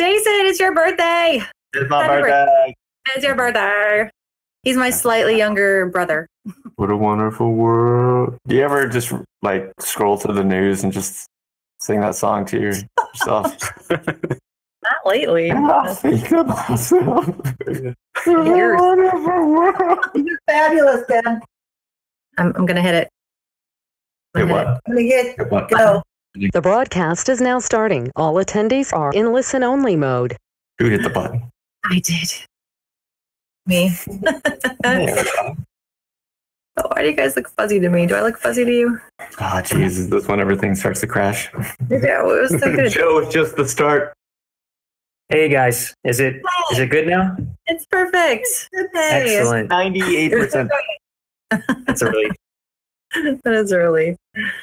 Jason, it's your birthday. It's my Happy birthday. It's your birthday. He's my slightly younger brother. What a wonderful world. Do you ever just like scroll through the news and just sing that song to yourself? Not lately. I think of myself. What a Years. wonderful world. You're fabulous, Ben. I'm, I'm gonna hit it. I'm Hit gonna hit what? Let me get Hit what? go. The broadcast is now starting. All attendees are in listen only mode. Who hit the button? I did. Me. Oh, Why do you guys look fuzzy to me? Do I look fuzzy to you? Ah, jeez, is this when everything starts to crash? Yeah, it was so good. Joe, it's just the start. Hey guys, is it is it good now? It's perfect. Hey. Excellent. 98%. That's early. That is early.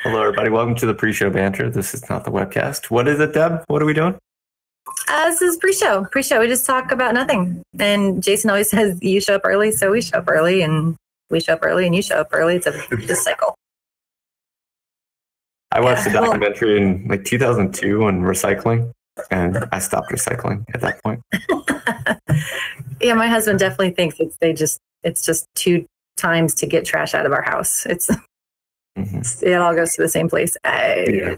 Hello, everybody. Welcome to the pre show banter. This is not the webcast. What is it, Deb? What are we doing? Uh, this is pre-show. Pre-show. We just talk about nothing. And Jason always says you show up early, so we show up early, and we show up early, and you show up early. It's a this cycle. I watched a Yeah, well- documentary in like 2002 on recycling, and I stopped recycling at that point. yeah, my husband definitely thinks it's they just it's just two times to get trash out of our house. It's Mhm. it all goes to the same place. I Yeah.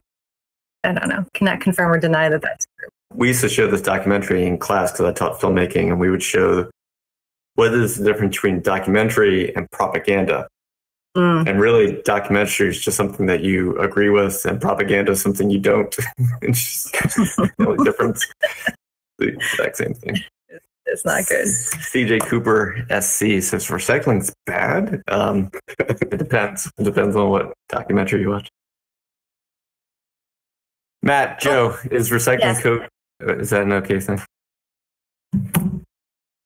I don't know. Cannot confirm or deny that that's true. We used to show this documentary in class because I taught filmmaking, and we would show what is the difference between documentary and propaganda. Mm. And really, documentary is just something that you agree with, and propaganda is something you don't. it's just the only difference. The exact same thing. It's not good. CJ Cooper SC says recycling's bad. Um, it depends. It depends on what documentary you watch. Matt, Joe, is recycling Yes. code? uh, Is that an okay thing?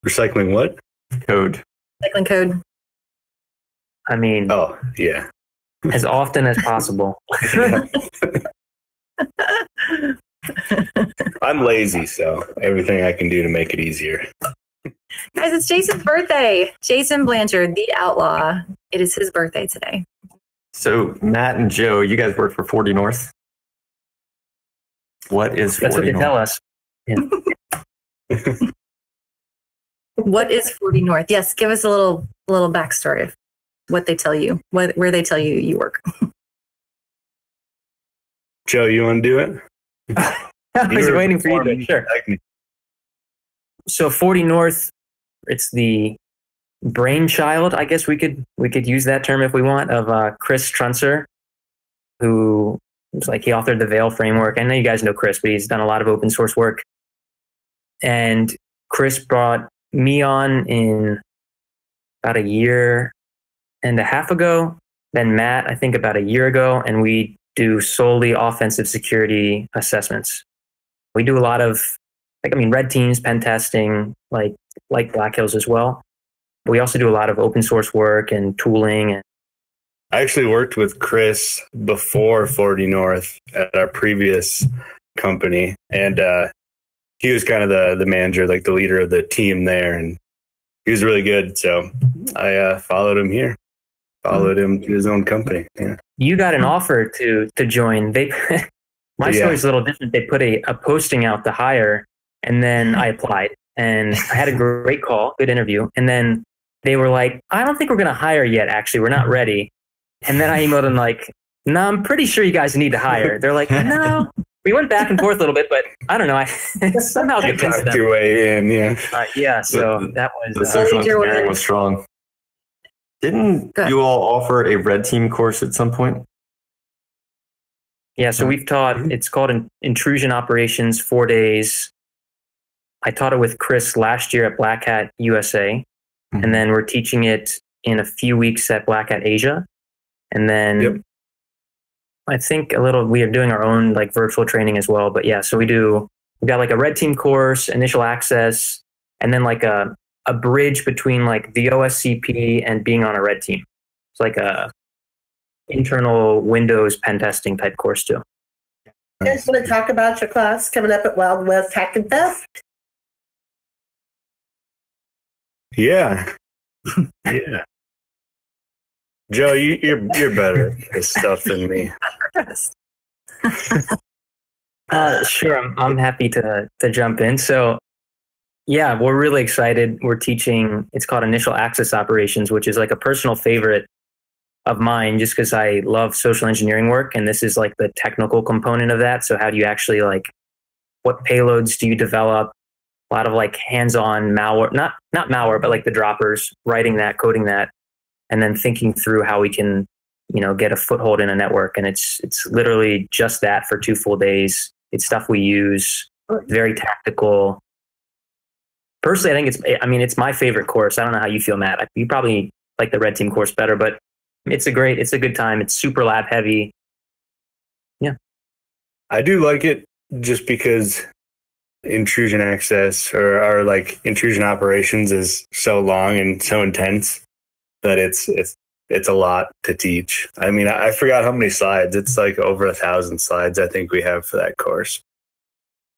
Recycling what? Code. Cycling code. I mean, Oh, yeah. as often as possible. I'm lazy, so everything I can do to make it easier. Guys, it's Jason's birthday. Jason Blanchard, the outlaw. It is his birthday today. So Matt and Joe, you guys work for 40 North. What is 40 That's what they North? tell us. What is 40 North? Yes, give us a little little backstory of what they tell you, what, where they tell you you work. Joe, you want to do it? I was waiting for you to sure. So 40 North, it's the brainchild, I guess we could we could use that term if we want, of uh, Chris Trunser, who was like he authored the Veil framework. I know you guys know Chris, but he's done a lot of open source work. And Chris brought me on in about a year and a half ago. Then Matt, I think about a year ago, and we do solely offensive security assessments. We do a lot of like I mean red teams, pen testing, like like Black Hills as well. We also do a lot of open source work and tooling and I actually worked with Chris before 40 North at our previous company, and uh, he was kind of the the manager, like the leader of the team there, and he was really good. So I uh, followed him here, followed him to his own company. Yeah. you got an offer to to join. They my Yeah. story's a little different. They put a, a posting out to hire and then I applied and I had a great call, good interview. And then they were like, I don't think we're gonna hire yet, actually. We're not ready. And then I emailed them like, No, I'm pretty sure you guys need to hire. They're like, No. We went back and forth a little bit, but I don't know. I somehow convinced Talked them. your way in, yeah. Uh, yeah, so The- that The was uh, social Lead engineering was strong. Didn't Good. you all offer a red team course at some point? Yeah, so we've taught, it's called in, Intrusion Operations, four days. I taught it with Chris last year at Black Hat USA. Mhm. And then we're teaching it in a few weeks at Black Hat Asia. And then Yep. I think a little, we are doing our own like virtual training as well. But yeah, so we do, we got like a red team course, initial access, and then like a, a bridge between like the OSCP and being on a red team. It's like a internal Windows pen testing type course too. You guys want to talk about your class coming up at Wild West Hack and Theft? Yeah. yeah. Joe, you, you're you're better at this stuff than me. Uh, sure, I'm, I'm happy to to jump in. So, yeah, we're really excited. We're teaching. It's called Initial Access Operations, which is like a personal favorite of mine, just because I love social engineering work, and this is like the technical component of that. So, how do you actually like what payloads do you develop? A lot of like hands-on malware, not not malware, but like the droppers, writing that, coding that, and then thinking through how we can you know get a foothold in a network and it's it's literally just that for two full days it's stuff we use very tactical personally i think it's i mean it's my favorite course i don't know how you feel matt you probably like the red team course better but it's a great it's a good time it's super lab heavy Yeah. I do like it just because intrusion access or, or like intrusion operations is so long and so intense that it's it's it's a lot to teach. I mean, I forgot how many slides. It's like over a thousand slides. I think we have for that course.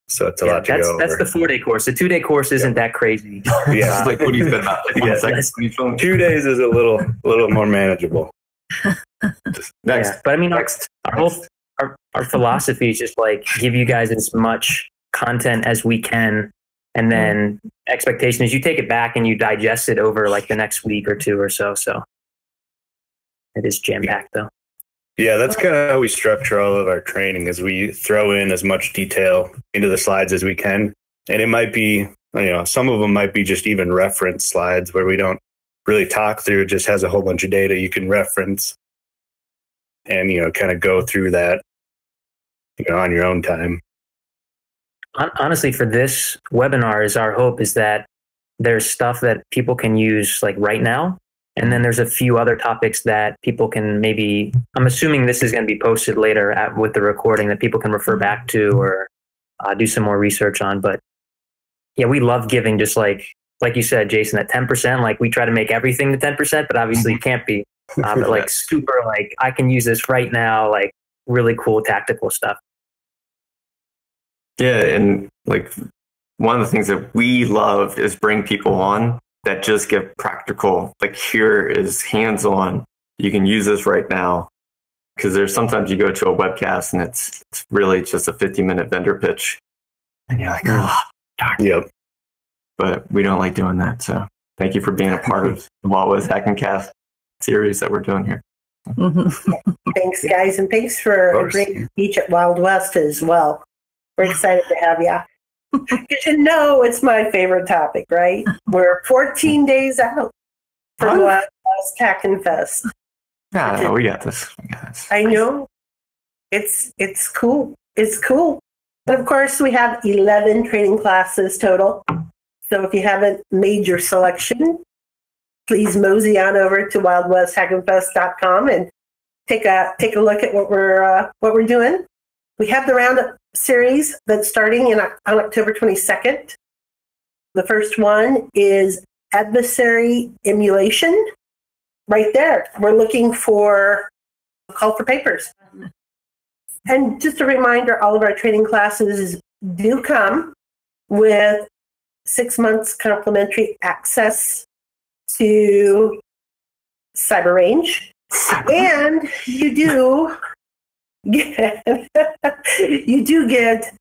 So it's a Yeah, lot to that's go that's over. the four day course the two day course isn't that crazy yeah, like what do you spend about like Yeah. second when you film? two days is a little a little more manageable. Next. Yeah, but i mean our, Next. our whole our, our philosophy is just like give you guys as much content as we can and mm-hmm. then expectation is you take it back and you digest it over like the next week or two or so so it is jam packed though Yeah, that's kind of how we structure all of our training. Is we throw in as much detail into the slides as we can, and it might be you know some of them might be just even reference slides where we don't really talk through. It just has a whole bunch of data you can reference, and you know kind of go through that you know on your own time. Honestly for this webinar is our hope is that there's stuff that people can use like right now and then there's a few other topics that people can maybe i'm assuming this is going to be posted later at, with the recording that people can refer back to or uh, do some more research on but yeah we love giving just like like you said jason that 10% like we try to make everything to 10% but obviously it can't be uh, but like super like i can use this right now like really cool tactical stuff. Yeah, and like one of the things that we love is bring people on that just give practical. Like here is hands-on. You can use this right now. Because there's sometimes you go to a webcast and it's it's really just a 50-minute vendor pitch, and you're like, oh, Yep. but we don't like doing that. So thank you for being a part of the What Was Hack and Cast series that we're doing here. Mm-hmm. Thanks, guys, and thanks for Of course. agreeing to teach at Wild West as well. We're excited to have you. You know it's my favorite topic, right? We're 14 days out from? Wild West Hack and Fest. Yeah, no, we got this. We got this. I know. It's it's cool. It's cool. And of course, we have 11 training classes total. So if you haven't made your selection, please mosey on over to wildwesthackandfest.com and take a take a look at what we're uh, what we're doing. We have the roundup series that's starting in on October 22nd. The first one is adversary emulation. Right there, we're looking for a call for papers. And just a reminder, all of our training classes do come with six months complimentary access to Cyber Range. And you do get, you do get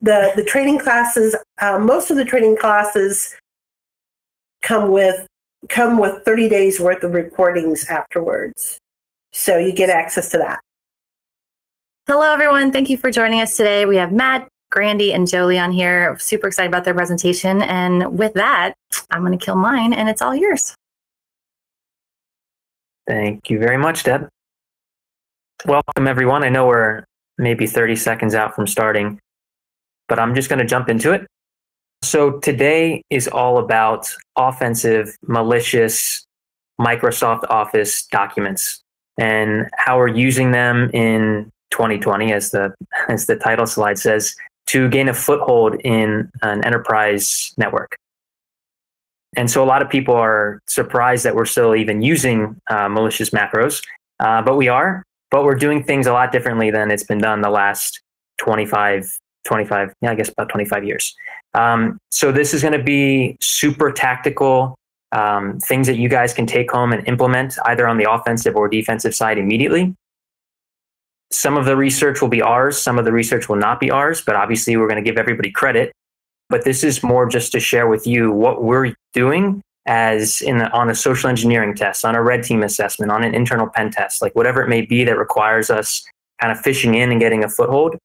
the, the training classes, uh, most of the training classes come with come with 30 days worth of recordings afterwards. So you get access to that. Hello, everyone. Thank you for joining us today. We have Matt, Grandy, and Jolie on here. Super excited about their presentation. And with that, I'm going to kill mine, and it's all yours. Thank you very much, Deb. Welcome, everyone. I know we're maybe 30 seconds out from starting, but I'm just going to jump into it. So, today is all about offensive, malicious Microsoft Office documents and how we're using them in 2020, as the, as the title slide says, to gain a foothold in an enterprise network. And so a lot of people are surprised that we're still even using uh, malicious macros, uh, but we are. But we're doing things a lot differently than it's been done the last 25, 25, yeah, I guess about 25 years. Um, so this is going to be super tactical um, things that you guys can take home and implement either on the offensive or defensive side immediately. some of the research will be ours, some of the research will not be ours, but obviously we're going to give everybody credit. But this is more just to share with you what we're doing as in the, on a social engineering test, on a red team assessment, on an internal pen test, like whatever it may be that requires us kind of fishing in and getting a foothold.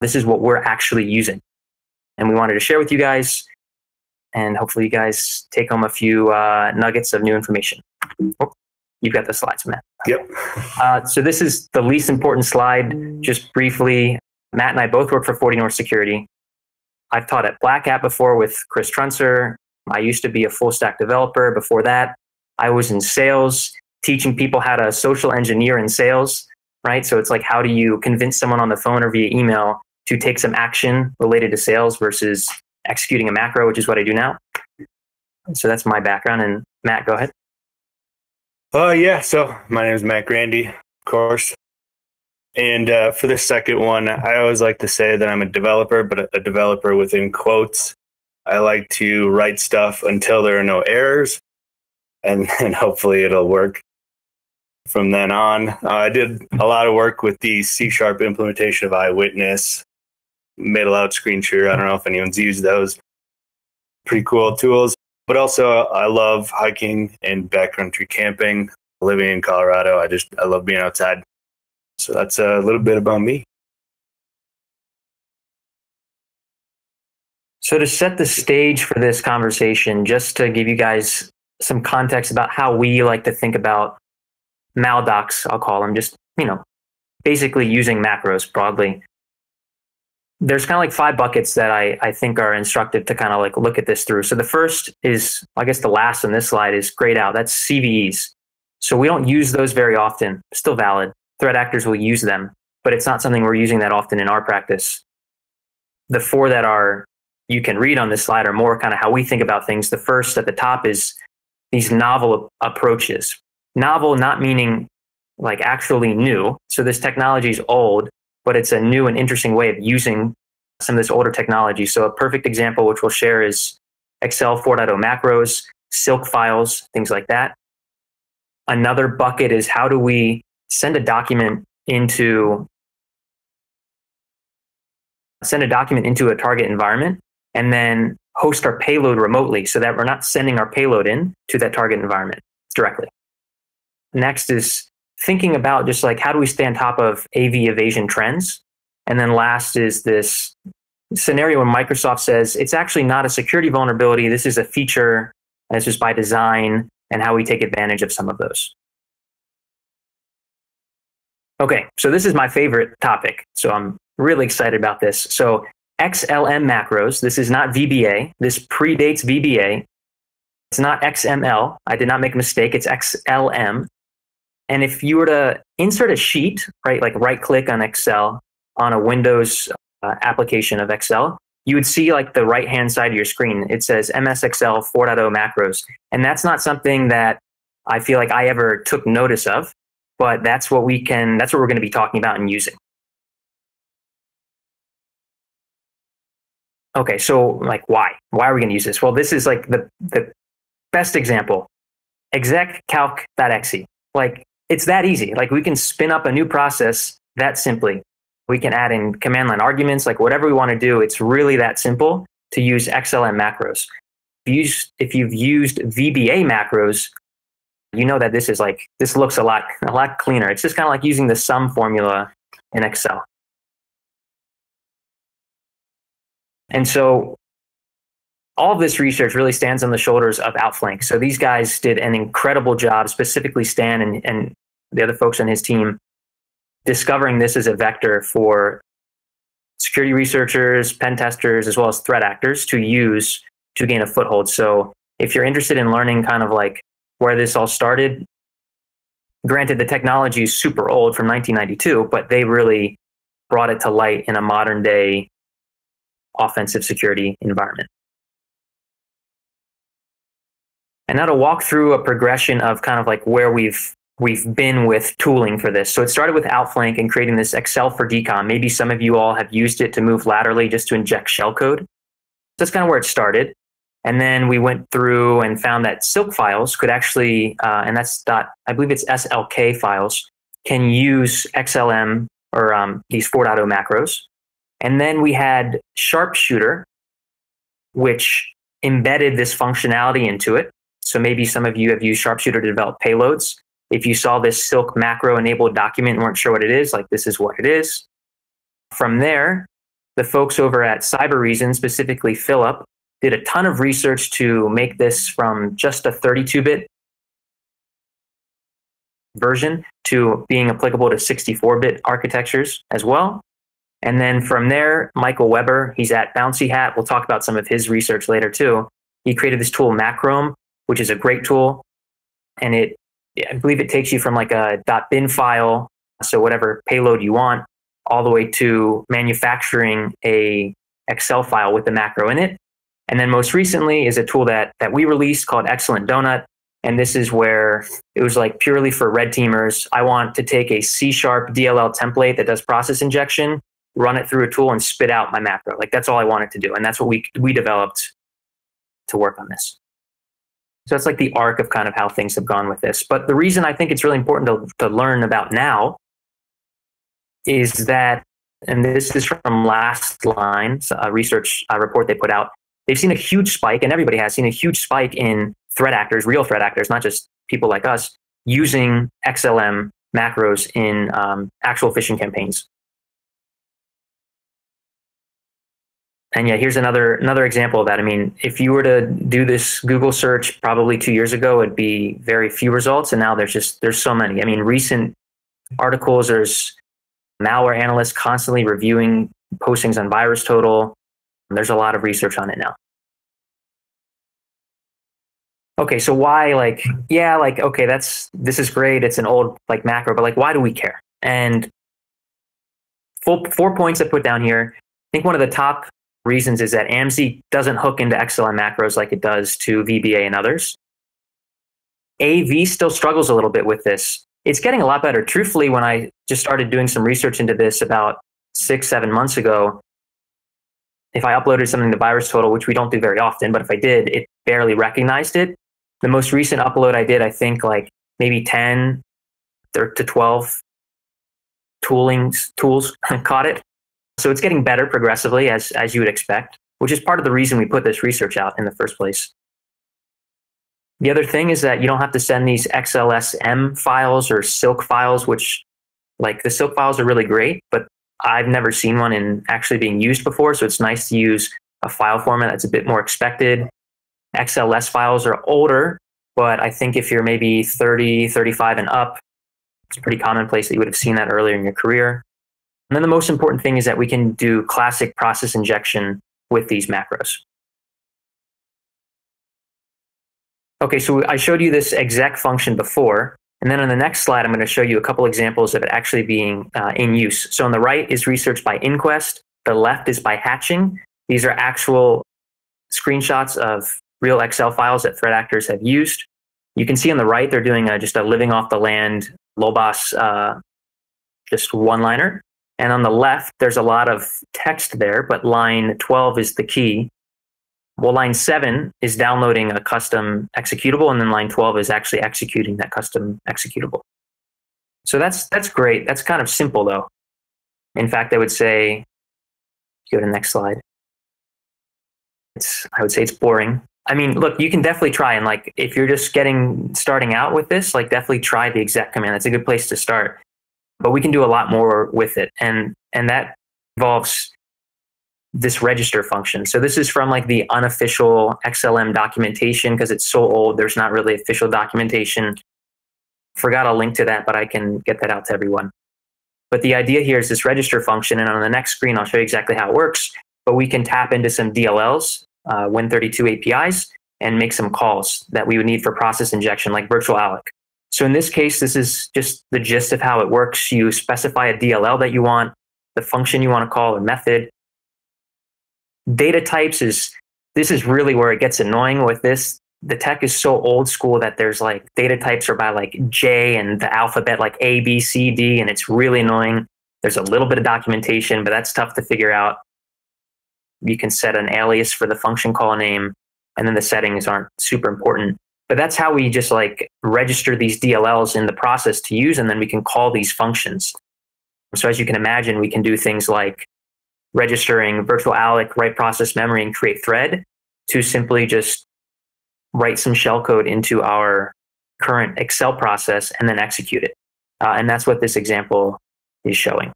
This is what we're actually using. And we wanted to share with you guys. And hopefully, you guys take home a few uh, nuggets of new information. Oh, you've got the slides, Matt. Yep. Uh, so, this is the least important slide. Just briefly, Matt and I both work for 40 North Security. I've taught at Black Hat before with Chris Trunser. I used to be a full stack developer. Before that, I was in sales, teaching people how to social engineer in sales, right? So it's like, how do you convince someone on the phone or via email to take some action related to sales versus executing a macro, which is what I do now. So that's my background. And Matt, go ahead. Uh, yeah. So my name is Matt Grandy, of course. And uh, for the second one, I always like to say that I'm a developer, but a developer within quotes. I like to write stuff until there are no errors, and, then hopefully it'll work from then on. Uh, I did a lot of work with the C sharp implementation of Eyewitness, made a loud screen share. I don't know if anyone's used those. Pretty cool tools. But also, I love hiking and backcountry camping. Living in Colorado, I just I love being outside. So that's a little bit about me. So, to set the stage for this conversation, just to give you guys some context about how we like to think about maldocs, I'll call them, just, you know, basically using macros broadly. There's kind of like five buckets that I, I think are instructive to kind of like look at this through. So, the first is, I guess the last on this slide is grayed out. That's CVEs. So, we don't use those very often, still valid. Threat actors will use them, but it's not something we're using that often in our practice. The four that are you can read on this slide are more kind of how we think about things. The first at the top is these novel approaches. Novel not meaning like actually new. So this technology is old, but it's a new and interesting way of using some of this older technology. So a perfect example, which we'll share, is Excel 4.0 macros, Silk files, things like that. Another bucket is how do we send a document into send a document into a target environment and then host our payload remotely so that we're not sending our payload in to that target environment directly. Next is thinking about just like how do we stay on top of AV evasion trends? And then last is this scenario when Microsoft says it's actually not a security vulnerability. This is a feature that's just by design and how we take advantage of some of those. Okay, so this is my favorite topic. So I'm really excited about this. So XLM macros. This is not VBA. This predates VBA. It's not XML. I did not make a mistake. It's XLM. And if you were to insert a sheet, right, like right click on Excel on a Windows uh, application of Excel, you would see like the right hand side of your screen. It says MS Excel 4.0 macros. And that's not something that I feel like I ever took notice of, but that's what we can, that's what we're going to be talking about and using. Okay, so like why? Why are we going to use this? Well, this is like the the best example. Exec exec.calc.exe. Like it's that easy. Like we can spin up a new process that simply. We can add in command line arguments, like whatever we want to do. It's really that simple to use XLM macros. If, you, if you've used VBA macros, you know that this is like this looks a lot a lot cleaner. It's just kind of like using the sum formula in Excel. And so all of this research really stands on the shoulders of Outflank. So these guys did an incredible job, specifically Stan and, and the other folks on his team, discovering this as a vector for security researchers, pen testers, as well as threat actors to use to gain a foothold. So if you're interested in learning kind of like where this all started, granted the technology is super old from 1992, but they really brought it to light in a modern day offensive security environment. And now to walk through a progression of kind of like where we've we've been with tooling for this. So it started with Outflank and creating this Excel for DCOM. Maybe some of you all have used it to move laterally just to inject shellcode. That's kind of where it started. And then we went through and found that Silk files could actually, uh, and that's dot, I believe it's SLK files, can use XLM or um, these 4.0 macros. And then we had Sharpshooter, which embedded this functionality into it. So maybe some of you have used Sharpshooter to develop payloads. If you saw this Silk macro enabled document and weren't sure what it is, like this is what it is. From there, the folks over at Cyber Reason, specifically Philip, did a ton of research to make this from just a 32 bit version to being applicable to 64 bit architectures as well. And then from there, Michael Weber, he's at Bouncy Hat. We'll talk about some of his research later too. He created this tool, Macrome, which is a great tool. And it, I believe it takes you from like a .bin file, so whatever payload you want, all the way to manufacturing a Excel file with the macro in it. And then most recently is a tool that, that we released called Excellent Donut. And this is where it was like purely for red teamers. I want to take a C sharp DLL template that does process injection, run it through a tool and spit out my macro. Like that's all I wanted to do. And that's what we, we developed to work on this. So that's like the arc of kind of how things have gone with this. But the reason I think it's really important to, to learn about now is that, and this is from last line, a research report they put out, they've seen a huge spike, and everybody has seen a huge spike in threat actors, real threat actors, not just people like us, using XLM macros in um, actual phishing campaigns. And yeah, here's another another example of that. I mean, if you were to do this Google search probably two years ago, it'd be very few results, and now there's just there's so many. I mean, recent articles, there's malware analysts constantly reviewing postings on VirusTotal. There's a lot of research on it now. Okay, so why like yeah, like okay, that's this is great. It's an old like macro, but like why do we care? And full, four points I put down here. I think one of the top reasons is that AMSI doesn't hook into XLM macros like it does to VBA and others. AV still struggles a little bit with this. It's getting a lot better. Truthfully, when I just started doing some research into this about six, seven months ago, if I uploaded something to VirusTotal, which we don't do very often, but if I did, it barely recognized it. The most recent upload I did, I think like maybe 10 to 12 toolings, tools caught it. So it's getting better progressively, as, as you would expect, which is part of the reason we put this research out in the first place. The other thing is that you don't have to send these XLSM files or Silk files, which, like, the Silk files are really great, but I've never seen one in actually being used before. So it's nice to use a file format that's a bit more expected. XLS files are older, but I think if you're maybe 30, 35 and up, it's pretty commonplace that you would have seen that earlier in your career. And then the most important thing is that we can do classic process injection with these macros. Okay, so I showed you this exec function before. And then on the next slide, I'm going to show you a couple examples of it actually being uh, in use. So on the right is research by Inquest. The left is by Hatching. These are actual screenshots of real Excel files that threat actors have used. You can see on the right, they're doing a, just a living off the land Lobos, uh, just one liner. And on the left, there's a lot of text there, but line 12 is the key. Well, line 7 is downloading a custom executable, and then line 12 is actually executing that custom executable. So that's, that's great. That's kind of simple, though. In fact, I would say, go to the next slide. It's, I would say it's boring. I mean, look, you can definitely try and like if you're just getting starting out with this, like definitely try the exec command. That's a good place to start but we can do a lot more with it. And, and that involves this register function. So this is from like the unofficial XLM documentation because it's so old. There's not really official documentation. Forgot a link to that, but I can get that out to everyone. But the idea here is this register function. And on the next screen, I'll show you exactly how it works. But we can tap into some DLLs, uh, Win32 APIs, and make some calls that we would need for process injection, like virtual alloc. So in this case, this is just the gist of how it works. You specify a DLL that you want, the function you want to call, a method. Data types is, this is really where it gets annoying with this. The tech is so old school that there's like data types are by like J and the alphabet like A, B, C, D, and it's really annoying. There's a little bit of documentation, but that's tough to figure out. You can set an alias for the function call name, and then the settings aren't super important. But that's how we just like register these DLLs in the process to use, and then we can call these functions. So as you can imagine, we can do things like registering virtual alloc, write process memory, and create thread to simply just write some shellcode into our current Excel process and then execute it. Uh, and that's what this example is showing.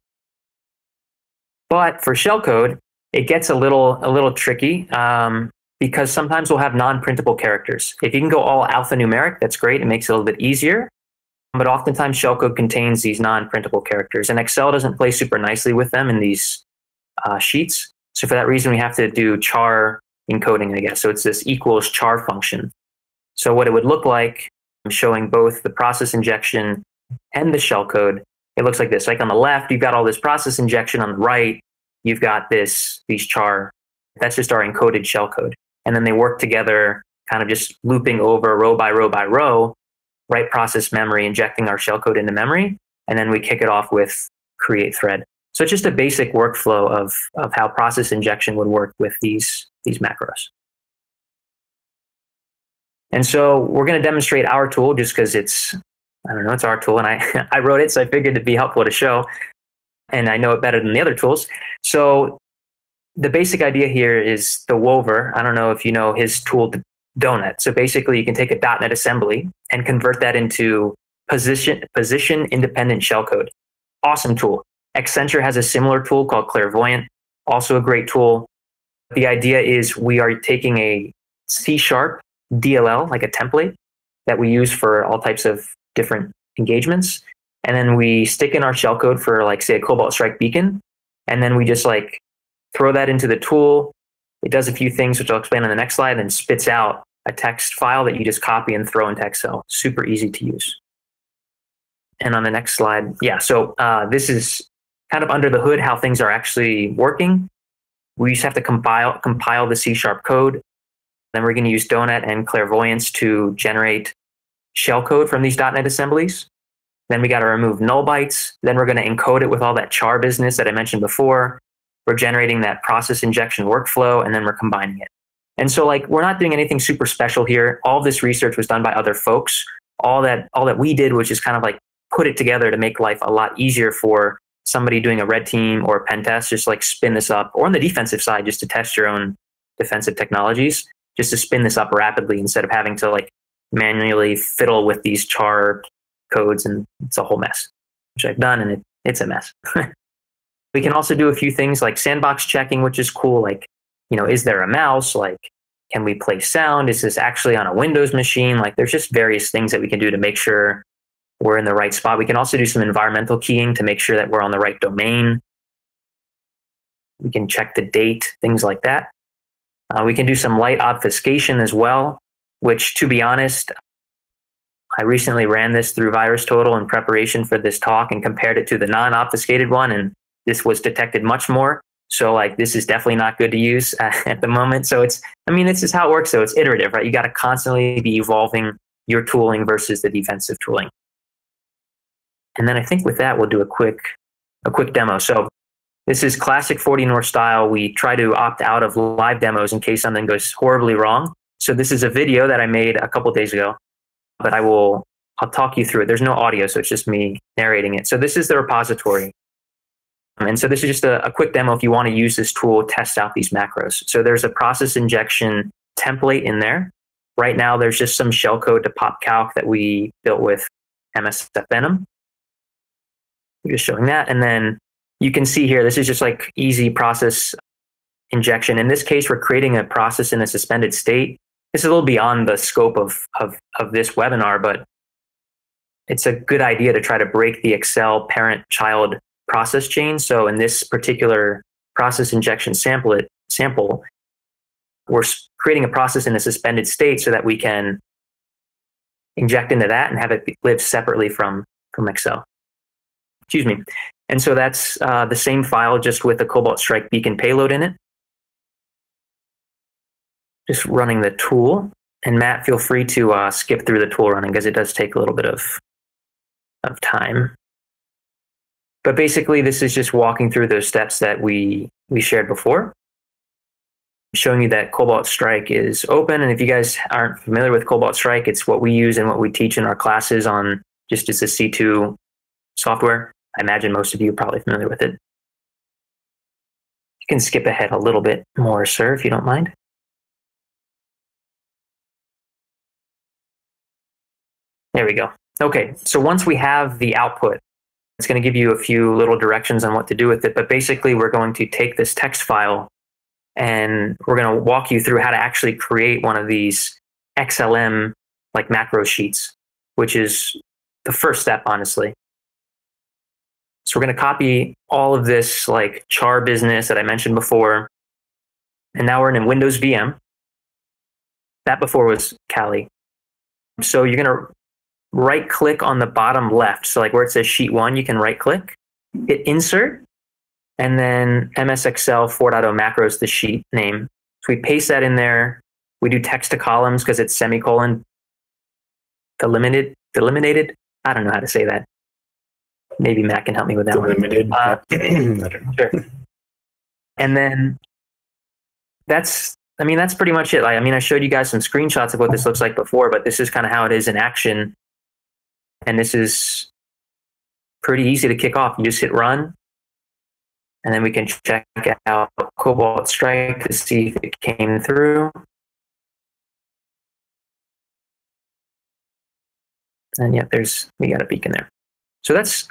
But for shellcode, it gets a little a little tricky um, because sometimes we'll have non-printable characters. If you can go all alphanumeric, that's great. It makes it a little bit easier. But oftentimes shellcode contains these non-printable characters, and Excel doesn't play super nicely with them in these uh, sheets. So for that reason, we have to do char encoding, I guess. So it's this equals char function. So what it would look like, I'm showing both the process injection and the shellcode. It looks like this. Like on the left, you've got all this process injection. On the right, you've got this these char. That's just our encoded shellcode, and then they work together, kind of just looping over row by row by row, write process memory, injecting our shellcode into memory, and then we kick it off with create thread. So it's just a basic workflow of, of how process injection would work with these, these macros. And so we're going to demonstrate our tool just because it's, I don't know, it's our tool and I, I wrote it, so I figured it'd be helpful to show. And I know it better than the other tools. So the basic idea here is the Wover. I don't know if you know his tool, Donut. So basically, you can take a .NET assembly and convert that into position position independent shellcode. Awesome tool. Accenture has a similar tool called Clairvoyant, also a great tool. The idea is we are taking a C sharp DLL, like a template that we use for all types of different engagements. And then we stick in our shellcode for, like, say, a Cobalt Strike beacon. And then we just like throw that into the tool. It does a few things, which I'll explain on the next slide, and spits out a text file that you just copy and throw into Excel. Super easy to use. And on the next slide, yeah, so uh, this is kind of under the hood how things are actually working. We just have to compile compile the C sharp code. Then we're going to use Donut and Clairvoyance to generate shellcode from these .NET assemblies. Then we got to remove null bytes. Then we're going to encode it with all that char business that I mentioned before. We're generating that process injection workflow, and then we're combining it. And so like we're not doing anything super special here. All this research was done by other folks. All that all that we did was just kind of like put it together to make life a lot easier for somebody doing a red team or a pen test, just like spin this up, or on the defensive side, just to test your own defensive technologies, just to spin this up rapidly instead of having to like manually fiddle with these char codes and it's a whole mess, which I've done and it, it's a mess. we can also do a few things like sandbox checking, which is cool. Like you know, is there a mouse? Like, can we play sound? Is this actually on a Windows machine? Like, there's just various things that we can do to make sure we're in the right spot. We can also do some environmental keying to make sure that we're on the right domain. We can check the date, things like that. Uh, we can do some light obfuscation as well, which, to be honest, I recently ran this through VirusTotal in preparation for this talk and compared it to the non obfuscated one, and this was detected much more. So like this is definitely not good to use uh, at the moment. So it's I mean this is how it works. So it's iterative, right? You got to constantly be evolving your tooling versus the defensive tooling. And then I think with that we'll do a quick a quick demo. So this is classic 40 North style. We try to opt out of live demos in case something goes horribly wrong. So this is a video that I made a couple days ago, but I will I'll talk you through it. There's no audio, so it's just me narrating it. So this is the repository. Um, and so this is just a, a quick demo if you want to use this tool, test out these macros. So there's a process injection template in there. Right now, there's just some shellcode to pop calc that we built with MSF Venom. Just showing that. And then you can see here, this is just like easy process injection. In this case, we're creating a process in a suspended state. It's a little beyond the scope of, of, of this webinar, but it's a good idea to try to break the Excel parent child process chain. So in this particular process injection sample, it, sample, we're creating a process in a suspended state so that we can inject into that and have it live separately from, from Excel. Excuse me. And so that's uh, the same file just with the Cobalt Strike beacon payload in it. Just running the tool. And Matt, feel free to uh, skip through the tool running because it does take a little bit of, of time. But basically, this is just walking through those steps that we, we shared before, showing you that Cobalt Strike is open. And if you guys aren't familiar with Cobalt Strike, it's what we use and what we teach in our classes on just as a C2 software. I imagine most of you are probably familiar with it. You can skip ahead a little bit more, sir, if you don't mind. There we go. Okay, so once we have the output, it's going to give you a few little directions on what to do with it. But basically, we're going to take this text file and we're going to walk you through how to actually create one of these XLM like macro sheets, which is the first step, honestly. So we're going to copy all of this like char business that I mentioned before. And now we're in a Windows VM. That before was Kali. So you're going to right click on the bottom left. So like where it says sheet one, you can right click, hit insert, and then MS Excel 4.0 macros, the sheet name. So we paste that in there. We do text to columns because it's semicolon delimited, delimited. I don't know how to say that. Maybe Matt can help me with that Delimited. one. Uh, sure. And then that's, I mean, that's pretty much it. Like, I mean, I showed you guys some screenshots of what this looks like before, but this is kind of how it is in action. And this is pretty easy to kick off. You just hit run, and then we can check out Cobalt Strike to see if it came through. And yeah, there's we got a beacon there. So that's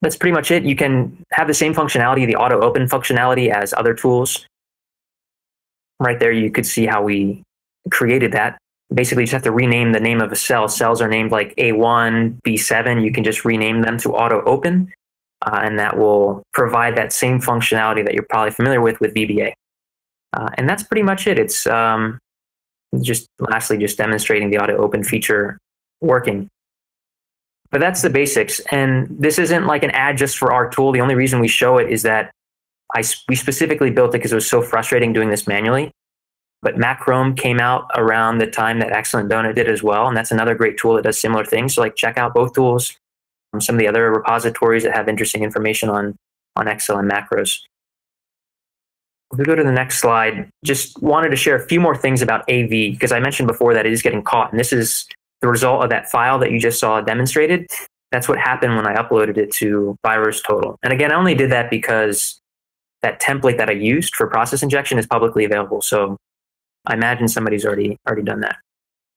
that's pretty much it. You can have the same functionality, the auto open functionality as other tools. Right there, you could see how we created that. Basically, you just have to rename the name of a cell. Cells are named like A1, B7. You can just rename them to auto open, uh, and that will provide that same functionality that you're probably familiar with with VBA. Uh, and that's pretty much it. It's um, just lastly just demonstrating the auto open feature working. But that's the basics. And this isn't like an ad just for our tool. The only reason we show it is that I, we specifically built it because it was so frustrating doing this manually. But Macrome came out around the time that Excellent Donut did as well. And that's another great tool that does similar things. So like check out both tools, um, some of the other repositories that have interesting information on, on Excel and macros. If we go to the next slide, just wanted to share a few more things about AV because I mentioned before that it is getting caught. And this is the result of that file that you just saw demonstrated. That's what happened when I uploaded it to VirusTotal. And again, I only did that because that template that I used for process injection is publicly available. So I imagine somebody's already already done that.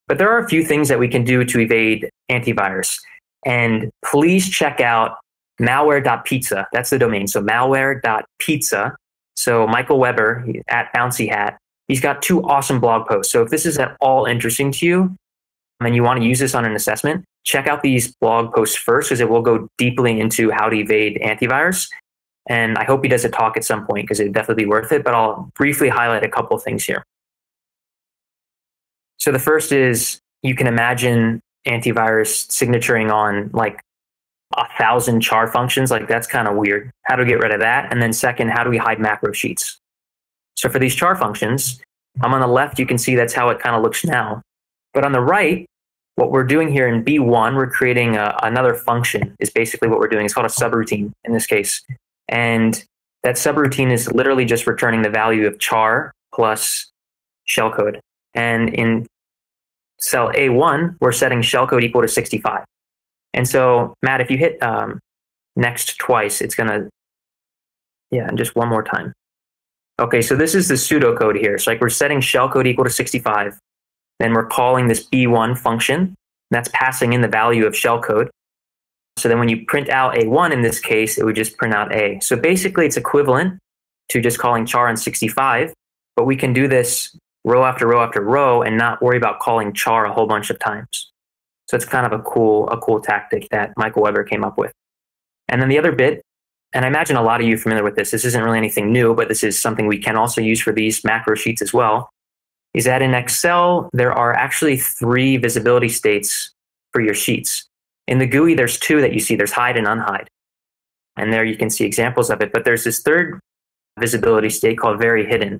But there are a few things that we can do to evade antivirus. And please check out malware.pizza. That's the domain. So malware.pizza. So Michael Weber at Bouncy Hat, he's got two awesome blog posts. So if this is at all interesting to you and you want to use this on an assessment, check out these blog posts first because it will go deeply into how to evade antivirus. And I hope he does a talk at some point because it'd definitely be worth it. But I'll briefly highlight a couple of things here. So the first is you can imagine antivirus signaturing on like a thousand char functions. Like that's kind of weird. How do we get rid of that? And then second, how do we hide macro sheets? So for these char functions, I'm on the left, you can see that's how it kind of looks now. But on the right, what we're doing here in B1, we're creating a, another function is basically what we're doing. It's called a subroutine in this case. And that subroutine is literally just returning the value of char plus shellcode. And in cell A1, we're setting shellcode equal to 65. And so, Matt, if you hit um, next twice, it's going to, yeah, and just one more time. Okay, so this is the pseudocode here. So like we're setting shellcode equal to 65. Then we're calling this B1 function. That's passing in the value of shellcode. So then when you print out A1 in this case, it would just print out A. So basically it's equivalent to just calling char on 65, but we can do this row after row after row and not worry about calling char a whole bunch of times. So it's kind of a cool, a cool tactic that Michael Weber came up with. And then the other bit, and I imagine a lot of you familiar with this. This isn't really anything new, but this is something we can also use for these macro sheets as well. Is that in Excel, there are actually three visibility states for your sheets. In the GUI, there's two that you see. There's hide and unhide. And there you can see examples of it. But there's this third visibility state called very hidden.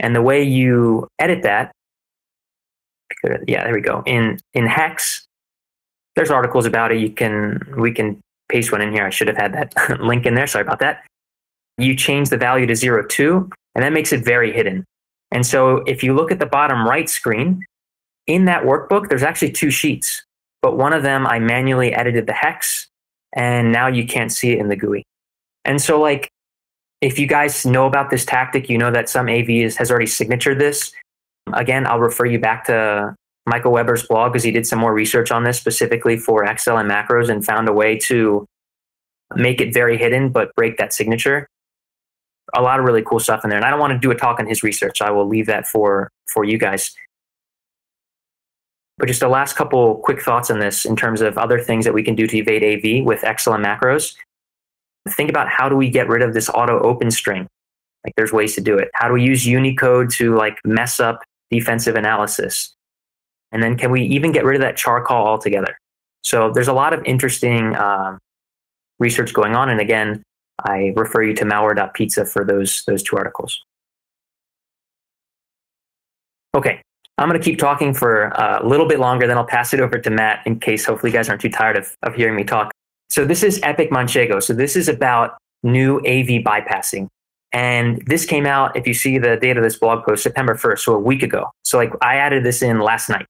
And the way you edit that, yeah, there we go. In in Hex, there's articles about it. You can we can paste one in here. I should have had that link in there. Sorry about that. You change the value to zero two, and that makes it very hidden. And so if you look at the bottom right screen, in that workbook, there's actually two sheets, but one of them I manually edited the hex and now you can't see it in the GUI. And so, like, if you guys know about this tactic, you know that some AV has already signatured this. Again, I'll refer you back to Michael Weber's blog because he did some more research on this specifically for Excel and macros and found a way to make it very hidden but break that signature. A lot of really cool stuff in there. And I don't want to do a talk on his research. I will leave that for for you guys. But just the last couple quick thoughts on this in terms of other things that we can do to evade AV with Excel and macros. Think about how do we get rid of this auto open string? Like there's ways to do it. How do we use Unicode to like mess up defensive analysis? And then can we even get rid of that char call altogether? So there's a lot of interesting uh, research going on. And again, I refer you to malware.pizza for those, those two articles. Okay, I'm going to keep talking for a little bit longer, then I'll pass it over to Matt in case hopefully you guys aren't too tired of, of hearing me talk. So this is Epic Manchego. So this is about new AV bypassing. And this came out, if you see the date of this blog post, September 1st, so a week ago. So like I added this in last night.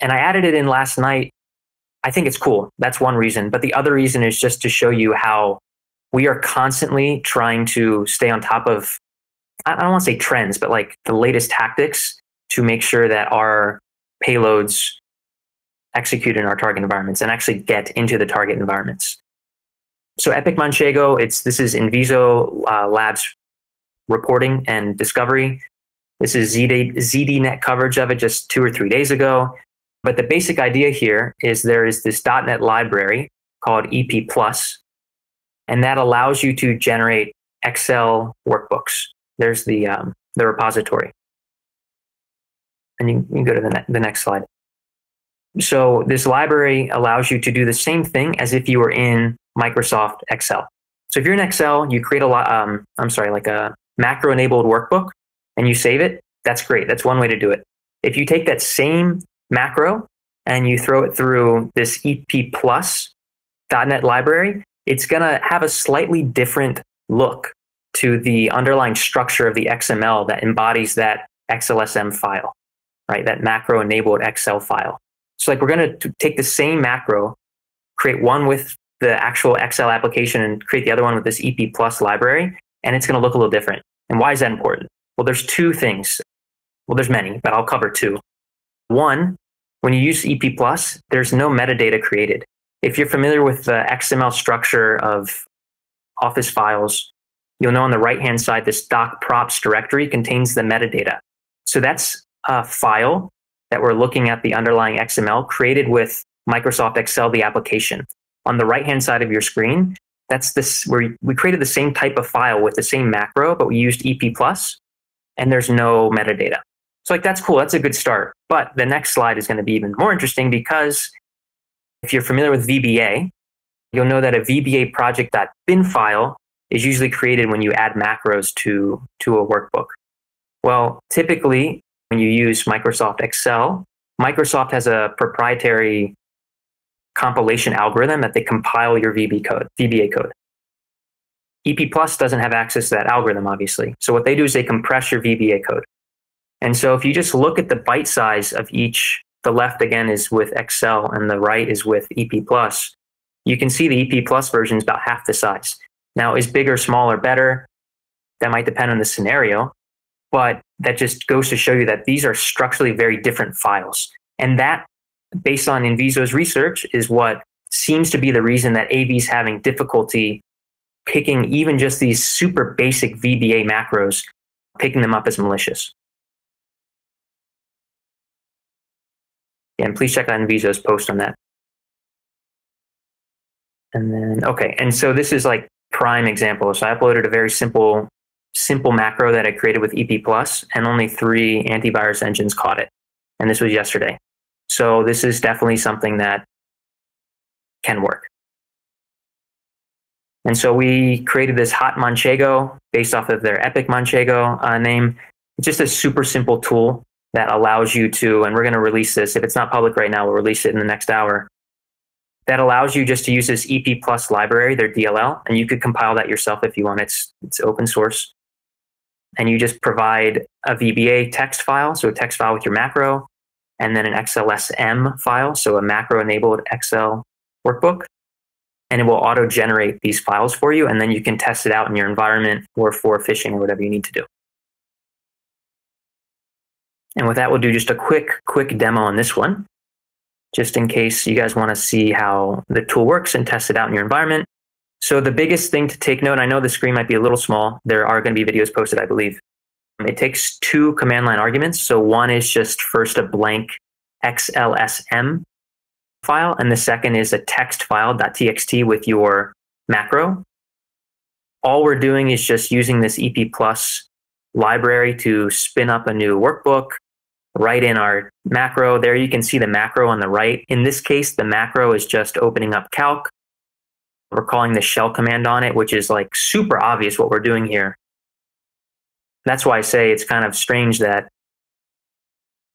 And I added it in last night. I think it's cool. That's one reason. But the other reason is just to show you how we are constantly trying to stay on top of, I don't want to say trends, but like the latest tactics to make sure that our payloads execute in our target environments and actually get into the target environments. So Epic Manchego, it's this is Inviso uh, Labs reporting and discovery. This is ZD, ZDNet coverage of it just two or three days ago. But the basic idea here is there is this .NET library called EP Plus, and that allows you to generate Excel workbooks. There's the um, the repository, and you, you can go to the, ne- the next slide. So this library allows you to do the same thing as if you were in Microsoft Excel. So if you're in Excel, you create a lot, um, I'm sorry, like a macro enabled workbook and you save it. That's great. That's one way to do it. If you take that same macro and you throw it through this EP plus .NET library, it's going to have a slightly different look to the underlying structure of the XML that embodies that XLSM file, right? That macro enabled Excel file. So like we're going to take the same macro, create one with the actual Excel application and create the other one with this EP plus library, and it's going to look a little different. And why is that important? Well, there's two things. Well, there's many, but I'll cover two. One, when you use EP plus, there's no metadata created. If you're familiar with the XML structure of Office files, you'll know on the right hand side, this doc props directory contains the metadata. So that's a file that we're looking at the underlying XML created with Microsoft Excel, the application. On the right hand side of your screen, that's this where we created the same type of file with the same macro, but we used EP plus, and there's no metadata. So like that's cool. That's a good start. But the next slide is going to be even more interesting because if you're familiar with VBA, you'll know that a VBA project.bin file is usually created when you add macros to, to a workbook. Well, typically when you use Microsoft Excel, Microsoft has a proprietary compilation algorithm that they compile your VB code, VBA code. EP Plus doesn't have access to that algorithm, obviously. So what they do is they compress your VBA code. And so if you just look at the byte size of each, the left again is with Excel and the right is with EP Plus, you can see the EP Plus version is about half the size. Now, is bigger, smaller better? That might depend on the scenario but that just goes to show you that these are structurally very different files. And that, based on Invizo's research, is what seems to be the reason that AV is having difficulty picking even just these super basic VBA macros, picking them up as malicious. And please check out Invizo's post on that. And then, okay, and so this is like prime example. So I uploaded a very simple simple macro that I created with EP Plus, and only three antivirus engines caught it. And this was yesterday. So this is definitely something that can work. And so we created this hot Manchego based off of their Epic Manchego uh, name. It's just a super simple tool that allows you to, and we're going to release this. If it's not public right now, we'll release it in the next hour. That allows you just to use this EP Plus library, their DLL, and you could compile that yourself if you want. It's it's open source and you just provide a VBA text file, so a text file with your macro, and then an XLSM file, so a macro enabled Excel workbook. and it will auto generate these files for you. And then you can test it out in your environment or for phishing or whatever you need to do. And with that, we'll do just a quick, quick demo on this one, just in case you guys want to see how the tool works and test it out in your environment. So the biggest thing to take note, I know the screen might be a little small. There are going to be videos posted, I believe. Um, it takes two command line arguments. So one is just first a blank XLSM file, and the second is a text file .txt with your macro. All we're doing is just using this EP Plus library to spin up a new workbook, write in our macro. There you can see the macro on the right. In this case, the macro is just opening up calc. We're calling the shell command on it, which is like super obvious what we're doing here. That's why I say it's kind of strange that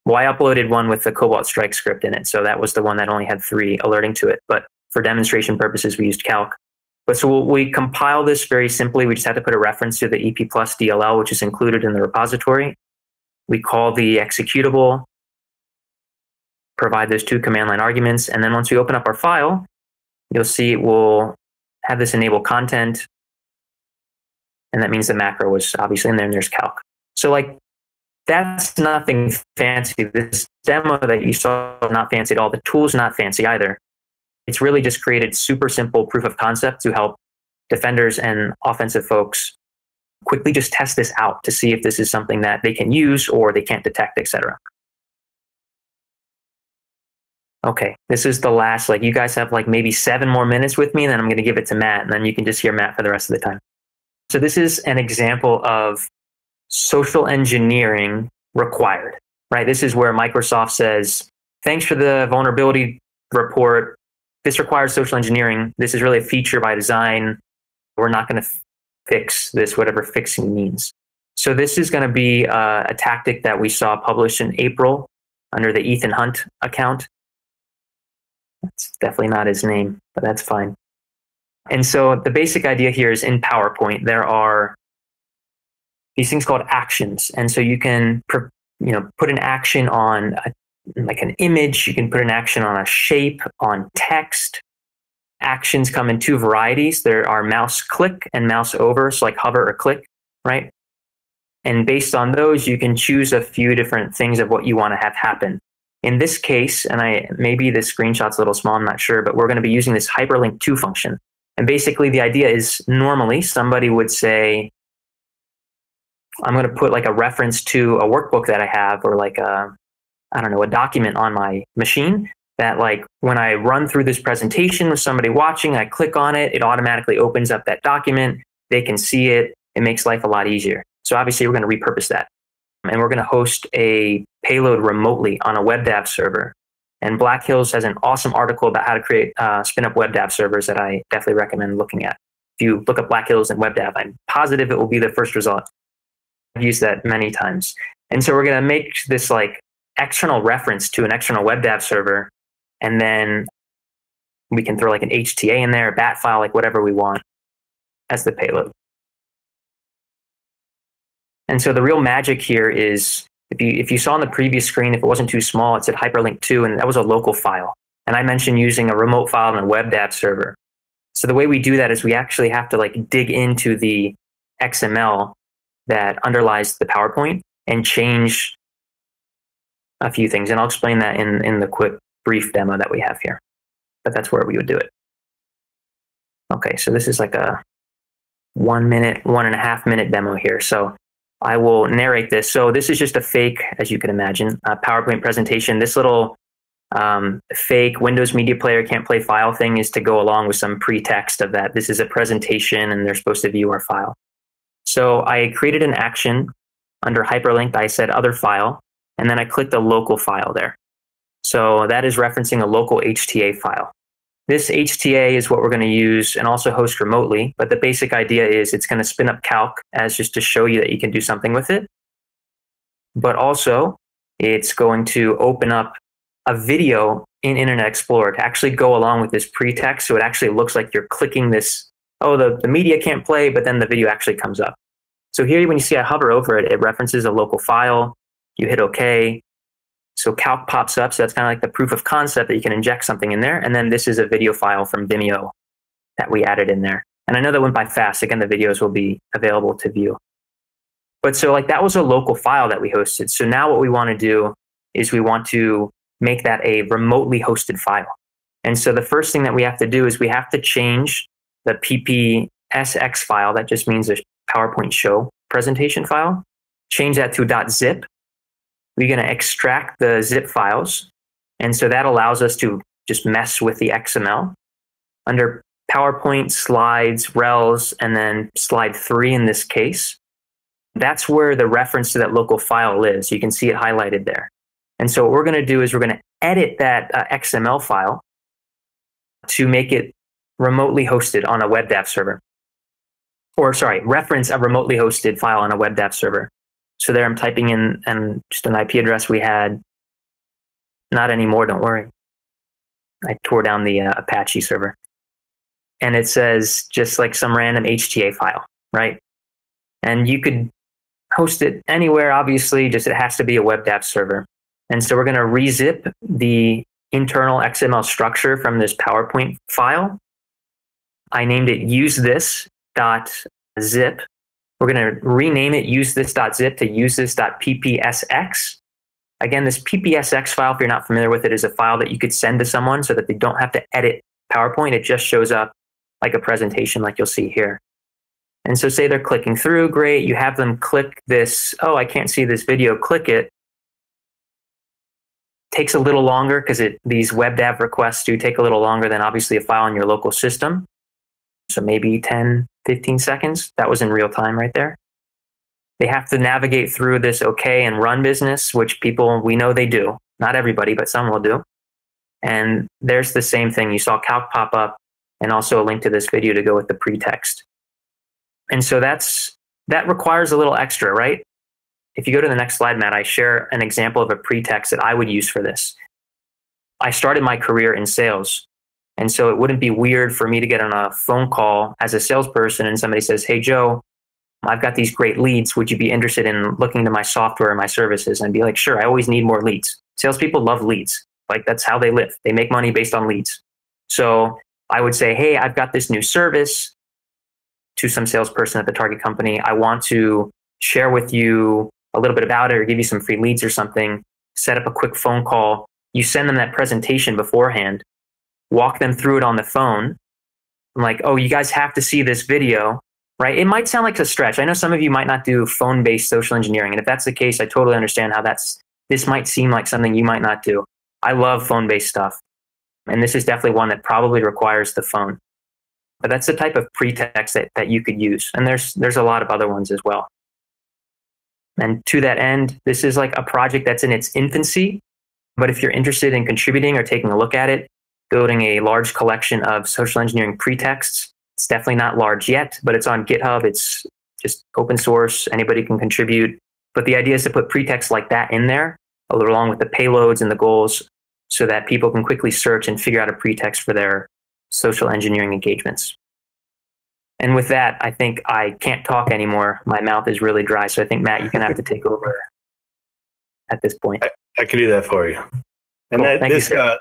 well, I uploaded one with the Cobalt Strike script in it. So that was the one that only had three alerting to it. But for demonstration purposes, we used calc. But so we compile this very simply. We just have to put a reference to the EP plus DLL, which is included in the repository. We call the executable, provide those two command line arguments. And then once we open up our file, you'll see it will have this enable content. And that means the macro was obviously in there and there's calc. So like that's nothing fancy. This demo that you saw not fancy at all. The tool's not fancy either. It's really just created super simple proof of concept to help defenders and offensive folks quickly just test this out to see if this is something that they can use or they can't detect, etc. Okay, this is the last, like you guys have like maybe seven more minutes with me, and then I'm going to give it to Matt, and then you can just hear Matt for the rest of the time. So this is an example of social engineering required, right? This is where Microsoft says, thanks for the vulnerability report. This requires social engineering. This is really a feature by design. We're not going to fix this, whatever fixing means. So this is going to be uh, a tactic that we saw published in April under the Ethan Hunt account. That's definitely not his name, but that's fine. And so the basic idea here is in PowerPoint, there are these things called actions. And so you can, you know, put an action on a, like an image. You can put an action on a shape, on text. Actions come in two varieties. There are mouse click and mouse over, so like hover or click, right? And based on those, you can choose a few different things of what you want to have happen. In this case, and I maybe the screenshot's a little small, I'm not sure, but we're going to be using this hyperlink to function. And basically the idea is normally somebody would say, I'm going to put like a reference to a workbook that I have or like a, I don't know, a document on my machine that like when I run through this presentation with somebody watching, I click on it, it automatically opens up that document. They can see it. It makes life a lot easier. So obviously we're going to repurpose that. And we're going to host a payload remotely on a WebDAV server. And Black Hills has an awesome article about how to create uh, spin up WebDAV servers that I definitely recommend looking at. If you look up Black Hills and WebDAV, I'm positive it will be the first result. I've used that many times. And so we're going to make this like external reference to an external WebDAV server, and then we can throw like an HTA in there, a bat file, like whatever we want as the payload. And so the real magic here is if you if you saw on the previous screen, if it wasn't too small, it said hyperlink two, and that was a local file. And I mentioned using a remote file on a web app server. So the way we do that is we actually have to like dig into the XML that underlies the PowerPoint and change a few things. And I'll explain that in, in the quick brief demo that we have here. But that's where we would do it. Okay, so this is like a one minute, one and a half minute demo here. So I will narrate this. So this is just a fake, as you can imagine, a PowerPoint presentation. This little um, fake Windows Media Player can't play file thing is to go along with some pretext of that. This is a presentation and they're supposed to view our file. So I created an action under hyperlinked. I said other file, and then I clicked a local file there. So that is referencing a local HTA file. This HTA is what we're going to use and also host remotely. But the basic idea is it's going to spin up calc as just to show you that you can do something with it. But also, it's going to open up a video in Internet Explorer to actually go along with this pretext. So it actually looks like you're clicking this oh, the, the media can't play, but then the video actually comes up. So here, when you see I hover over it, it references a local file. You hit OK. So calc pops up. So that's kind of like the proof of concept that you can inject something in there. And then this is a video file from Vimeo. that we added in there. And I know that went by fast. Again, the videos will be available to view. But so like that was a local file that we hosted. So now what we want to do is we want to make that a remotely hosted file. And so the first thing that we have to do is we have to change the PPSX file. That just means a PowerPoint show presentation file. Change that to .zip. We're going to extract the zip files. And so that allows us to just mess with the XML. Under PowerPoint, slides, rels, and then slide three in this case, that's where the reference to that local file lives. You can see it highlighted there. And so what we're going to do is we're going to edit that uh, XML file to make it remotely hosted on a WebDAV server. Or sorry, reference a remotely hosted file on a WebDAV server. So there I'm typing in and just an IP address we had. Not anymore, don't worry. I tore down the uh, Apache server. And it says just like some random HTA file, right? And you could host it anywhere, obviously, just it has to be a WebDAV server. And so we're going to rezip the internal XML structure from this PowerPoint file. I named it use this dot zip. We're going to rename it use this zip to use this ppsx. Again, this ppsx file, if you're not familiar with it, is a file that you could send to someone so that they don't have to edit PowerPoint. It just shows up like a presentation like you'll see here. And so say they're clicking through, great. You have them click this, oh, I can't see this video, click it. Takes a little longer because it these WebDAV requests do take a little longer than obviously a file in your local system. So maybe 10, 15 seconds. That was in real time right there. They have to navigate through this okay and run business, which people, we know they do. Not everybody, but some will do. And there's the same thing. You saw Calc pop up and also a link to this video to go with the pretext. And so that's that requires a little extra, right? If you go to the next slide, Matt, I share an example of a pretext that I would use for this. I started my career in sales. And so it wouldn't be weird for me to get on a phone call as a salesperson and somebody says, Hey, Joe, I've got these great leads. Would you be interested in looking to my software and my services? And be like, Sure, I always need more leads. Salespeople love leads. Like that's how they live. They make money based on leads. So I would say, Hey, I've got this new service to some salesperson at the target company. I want to share with you a little bit about it or give you some free leads or something. Set up a quick phone call. You send them that presentation beforehand, walk them through it on the phone. I'm like, oh, you guys have to see this video, right? It might sound like a stretch. I know some of you might not do phone based social engineering. And if that's the case, I totally understand how that's, this might seem like something you might not do. I love phone based stuff. And this is definitely one that probably requires the phone. But that's the type of pretext that, that you could use. And there's there's a lot of other ones as well. And to that end, this is like a project that's in its infancy. But if you're interested in contributing or taking a look at it, building a large collection of social engineering pretexts, it's definitely not large yet, but it's on GitHub. It's just open source. Anybody can contribute. But the idea is to put pretexts like that in there, along with the payloads and the goals, so that people can quickly search and figure out a pretext for their social engineering engagements. And with that, I think I can't talk anymore. My mouth is really dry. So I think, Matt, you're going to have to take over at this point. I, I can do that for you. And Cool. that, this, you, uh,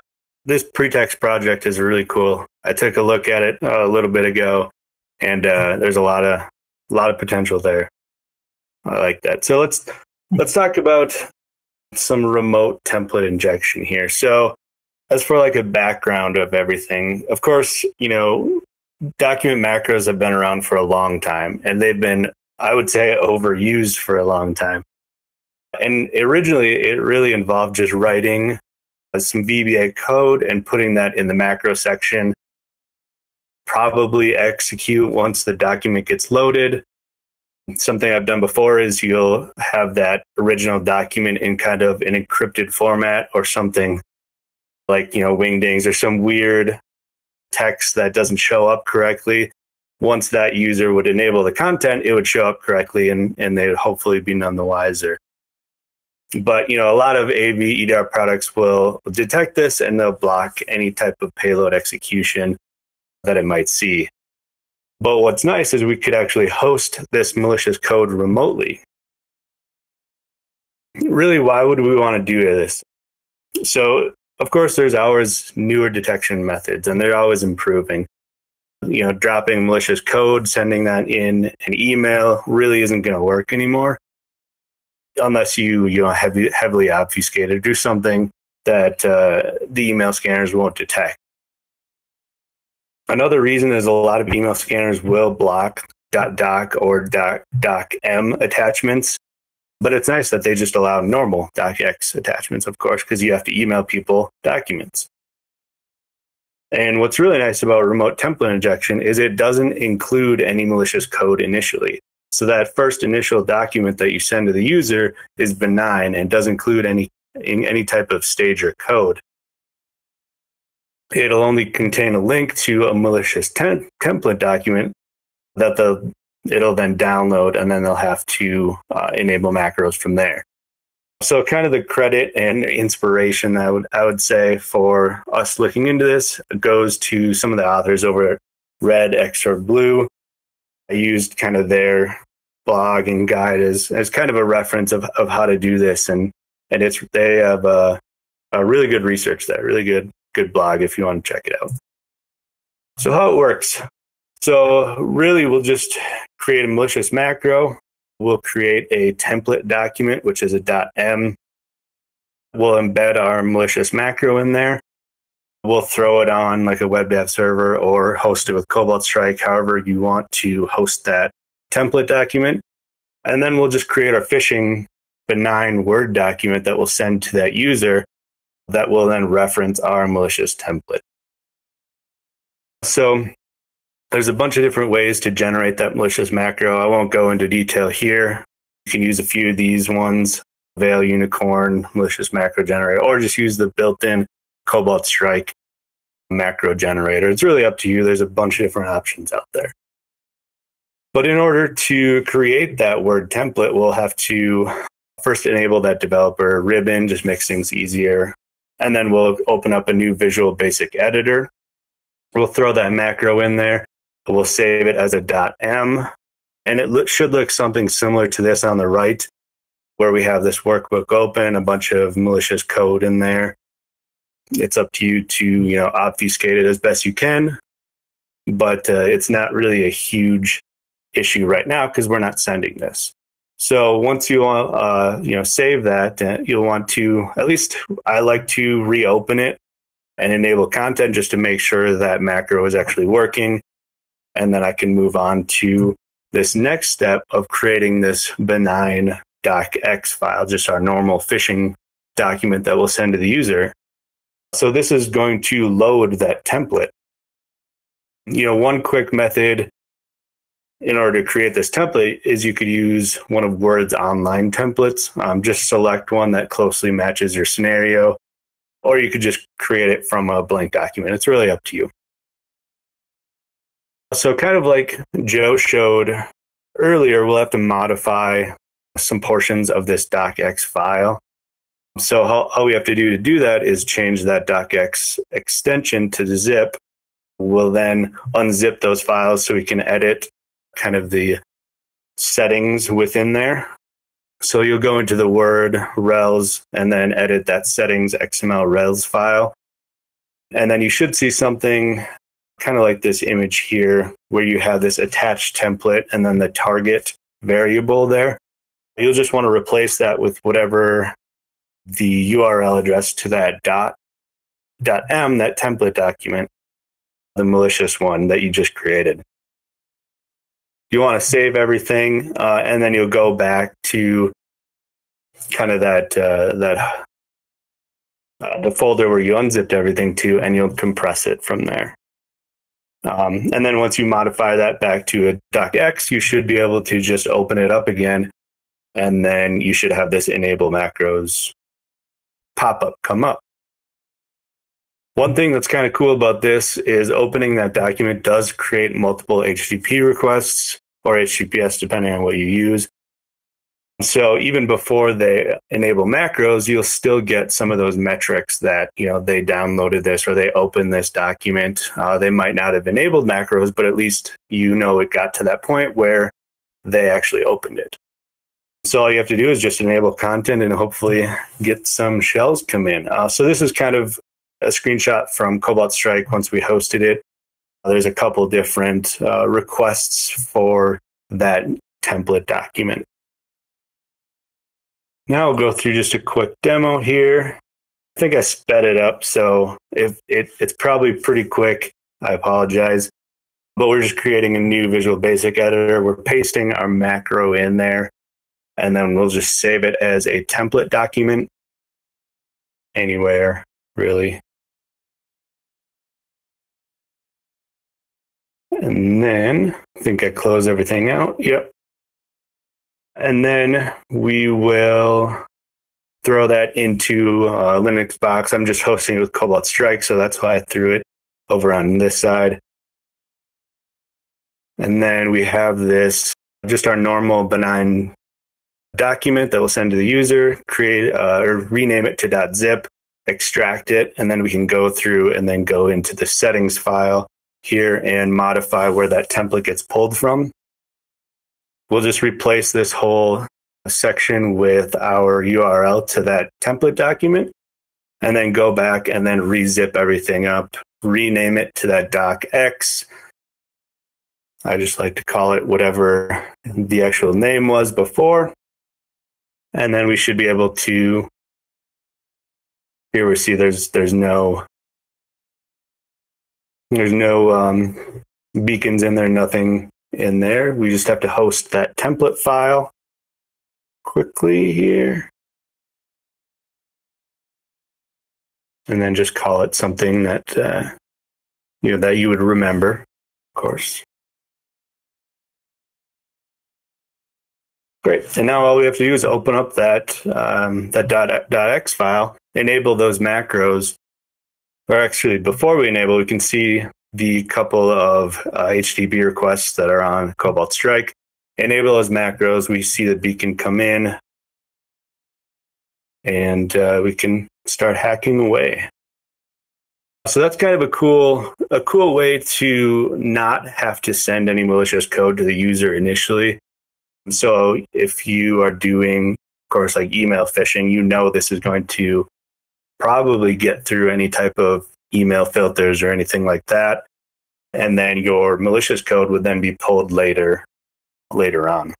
this pretext project is really cool. I took a look at it uh, a little bit ago, and uh, there's a lot of a lot of potential there. I like that. So let's let's talk about some remote template injection here. So as for like a background of everything, of course, you know, document macros have been around for a long time and they've been, I would say, overused for a long time. And originally, it really involved just writing some VBA code and putting that in the macro section. Probably execute once the document gets loaded. Something I've done before is you'll have that original document in kind of an encrypted format or something like, you know, wingdings or some weird text that doesn't show up correctly. Once that user would enable the content, it would show up correctly and, and they would hopefully be none the wiser. But you know, a lot of AV EDR products will detect this and they'll block any type of payload execution that it might see. But what's nice is we could actually host this malicious code remotely. Really, why would we want to do this? So, of course, there's always newer detection methods and they're always improving. you know, dropping malicious code, sending that in an email really isn't going to work anymore unless you, you know, heavy, heavily obfuscated, do something that uh, the email scanners won't detect. Another reason is a lot of email scanners will block .doc or .docm attachments, but it's nice that they just allow normal docx attachments, of course, because you have to email people documents. And what's really nice about remote template injection is it doesn't include any malicious code initially. So that first initial document that you send to the user is benign and doesn't include any in any type of stage or code. It'll only contain a link to a malicious tem- template document that the it'll then download, and then they'll have to uh, enable macros from there. So, kind of the credit and inspiration I would I would say for us looking into this goes to some of the authors over at Red Extra Blue. I used kind of their blog and guide as as kind of a reference of, of how to do this, and and it's they have a, a really good research there, really good good blog if you want to check it out. So how it works. So really, we'll just create a malicious macro We'll create a template document, which is a .m. We'll embed our malicious macro in there. We'll throw it on like a web dev server or host it with Cobalt Strike, however you want to host that template document. And then we'll just create our phishing benign Word document that we'll send to that user that will then reference our malicious template. So there's a bunch of different ways to generate that malicious macro. I won't go into detail here. You can use a few of these ones, Veil Unicorn, malicious macro generator, or just use the built-in Cobalt Strike macro generator. It's really up to you. There's a bunch of different options out there. But in order to create that word template, we'll have to first enable that developer ribbon, just makes things easier. And then we'll open up a new Visual Basic editor. We'll throw that macro in there We'll save it as a .m, and it should look something similar to this on the right, where we have this workbook open, a bunch of malicious code in there. It's up to you to you know obfuscate it as best you can, but uh, it's not really a huge issue right now because we're not sending this. So once you uh, you know save that, uh, you'll want to at least I like to reopen it and enable content just to make sure that macro is actually working and then I can move on to this next step of creating this benign docx file, just our normal phishing document that we'll send to the user. So this is going to load that template. You know, one quick method in order to create this template is you could use one of Word's online templates. Um, just select one that closely matches your scenario, or you could just create it from a blank document. It's really up to you. So, kind of like Joe showed earlier, we'll have to modify some portions of this docx file. So, all, we have to do to do that is change that docx extension to the zip. We'll then unzip those files so we can edit kind of the settings within there. So you'll go into the Word rels and then edit that settings XML rels file. And then you should see something kind of like this image here where you have this attached template and then the target variable there. You'll just want to replace that with whatever the URL address to that dot, dot M, that template document, the malicious one that you just created. You want to save everything, uh, and then you'll go back to kind of that uh, that uh, the folder where you unzipped everything to, and you'll compress it from there. Um, and then once you modify that back to a docx, you should be able to just open it up again. And then you should have this enable macros pop up come up. One thing that's kind of cool about this is opening that document does create multiple HTTP requests or HTTPS, depending on what you use. So even before they enable macros, you'll still get some of those metrics that you know they downloaded this or they opened this document. Uh, they might not have enabled macros, but at least you know it got to that point where they actually opened it. So all you have to do is just enable content and hopefully get some shells come in. Uh, so this is kind of a screenshot from Cobalt Strike once we hosted it. there's a couple different uh, requests for that template document. Now I'll go through just a quick demo here. I think I sped it up, so if it, it's probably pretty quick, I apologize. But we're just creating a new Visual Basic editor. We're pasting our macro in there, and then we'll just save it as a template document anywhere, really. And then I think I close everything out. Yep. And then we will throw that into a Linux box. I'm just hosting it with Cobalt Strike, so that's why I threw it over on this side. And then we have this, just our normal benign document that we'll send to the user, create uh, or rename it to .zip, extract it, and then we can go through and then go into the settings file here and modify where that template gets pulled from. We'll just replace this whole section with our URL to that template document and then go back and then rezip everything up, rename it to that docx. I just like to call it whatever the actual name was before. And then we should be able to here we see there's there's no there's no um, beacons in there, nothing in there. We just have to host that template file quickly here. And then just call it something that uh, you know that you would remember, of course. Great. And now all we have to do is open up that um, that dot, dot .x file, enable those macros, or actually before we enable, we can see the couple of uh, HTTP requests that are on Cobalt Strike. Enable those macros. We see the beacon come in, and uh, we can start hacking away. So that's kind of a cool a cool way to not have to send any malicious code to the user initially. So if you are doing, of course, like email phishing, you know this is going to probably get through any type of email filters or anything like that and then your malicious code would then be pulled later later on.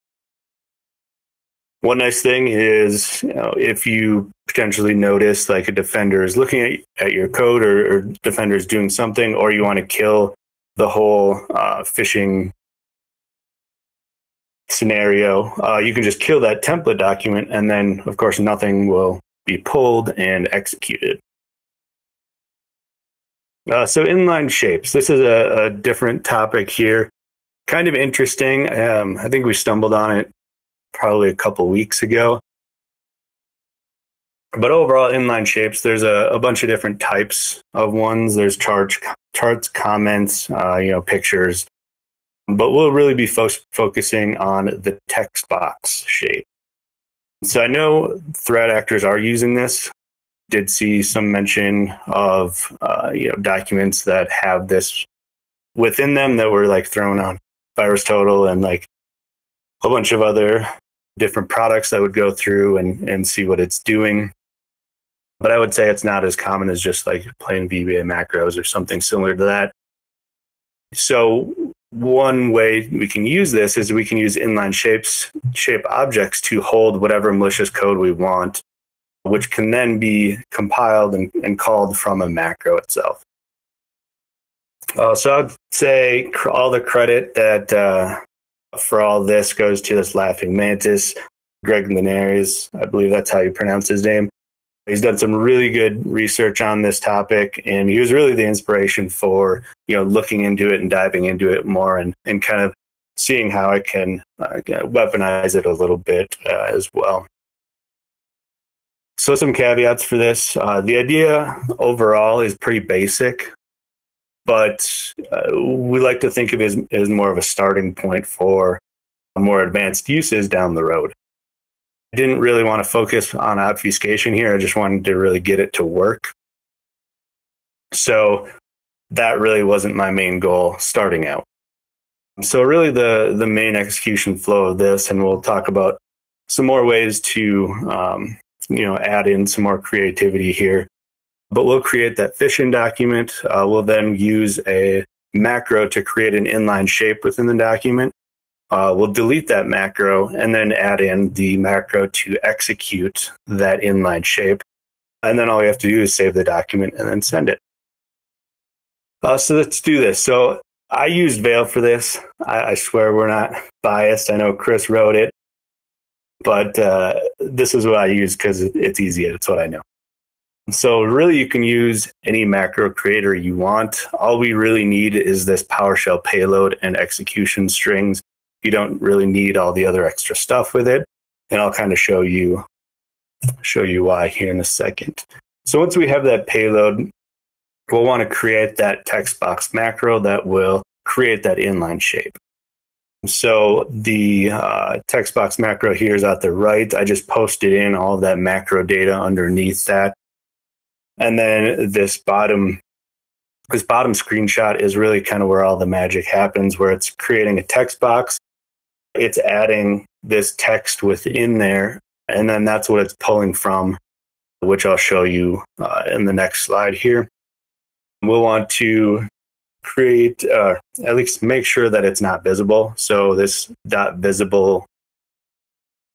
One nice thing is, you know, if you potentially notice like a defender is looking at, at your code or, or defender is doing something, or you want to kill the whole uh, phishing scenario, uh, you can just kill that template document, and then, of course, nothing will be pulled and executed. Uh, so inline shapes. This is a, a, different topic here. Kind of interesting. Um, I think we stumbled on it probably a couple weeks ago. But overall, inline shapes, there's a, a bunch of different types of ones. There's charts, charts, comments, uh, you know, pictures. But we'll really be fo- focusing on the text box shape. So I know threat actors are using this did see some mention of uh, you know documents that have this within them that were like thrown on VirusTotal and like a bunch of other different products that would go through and, and see what it's doing. But I would say it's not as common as just like plain VBA macros or something similar to that. So one way we can use this is we can use inline shapes, shape objects to hold whatever malicious code we want which can then be compiled and, and called from a macro itself. Uh, so I'd say all the credit that uh, for all this goes to this laughing mantis, Greg Linares. I believe that's how you pronounce his name. He's done some really good research on this topic, and he was really the inspiration for you know looking into it and diving into it more, and and kind of seeing how I can uh, weaponize it a little bit uh, as well. So, some caveats for this. Uh, the idea overall is pretty basic, but uh, we like to think of it as, as more of a starting point for more advanced uses down the road. I didn't really want to focus on obfuscation here. I just wanted to really get it to work. So, that really wasn't my main goal starting out. So, really, the, the main execution flow of this, and we'll talk about some more ways to um, you know, add in some more creativity here. But we'll create that phishing document. Uh, we'll then use a macro to create an inline shape within the document. Uh, we'll delete that macro and then add in the macro to execute that inline shape. And then all we have to do is save the document and then send it. Uh, so let's do this. So I used Veil for this. I, I swear we're not biased. I know Chris wrote it, but uh, this is what I use because it's easy. It's what I know. So really you can use any macro creator you want. All we really need is this PowerShell payload and execution strings. You don't really need all the other extra stuff with it. And I'll kind of show you show you why here in a second. So once we have that payload, we'll want to create that text box macro that will create that inline shape. So the uh, text box macro here is at the right. I just posted in all of that macro data underneath that. And then this bottom this bottom screenshot is really kind of where all the magic happens, where it's creating a text box. It's adding this text within there, and then that's what it's pulling from, which I'll show you uh, in the next slide here. We'll want to create, uh, at least make sure that it's not visible. So this dot visible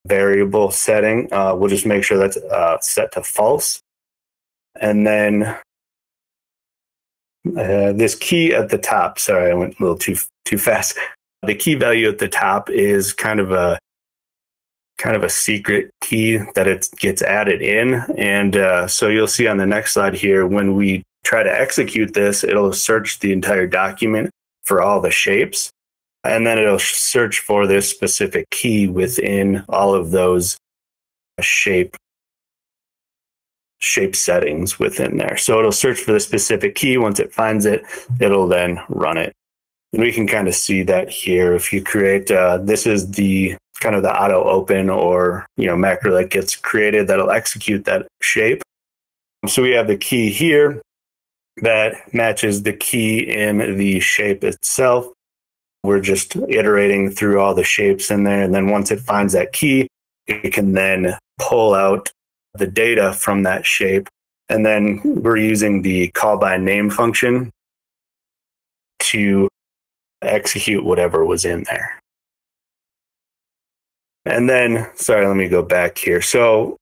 variable setting, uh, we'll just make sure that's uh, set to false. And then uh, this key at the top, sorry, I went a little too too fast. The key value at the top is kind of a kind of a secret key that it gets added in. And uh, so you'll see on the next slide here, when we try to execute this, it'll search the entire document for all the shapes. And then it'll search for this specific key within all of those shape shape settings within there. So it'll search for the specific key. Once it finds it, it'll then run it. And we can kind of see that here. If you create, uh, this is the kind of the auto open or, you know, macro that gets created that'll execute that shape. So we have the key here that matches the key in the shape itself. We're just iterating through all the shapes in there. And then once it finds that key, it can then pull out the data from that shape. And then we're using the call by name function to execute whatever was in there. And then, sorry, let me go back here. So,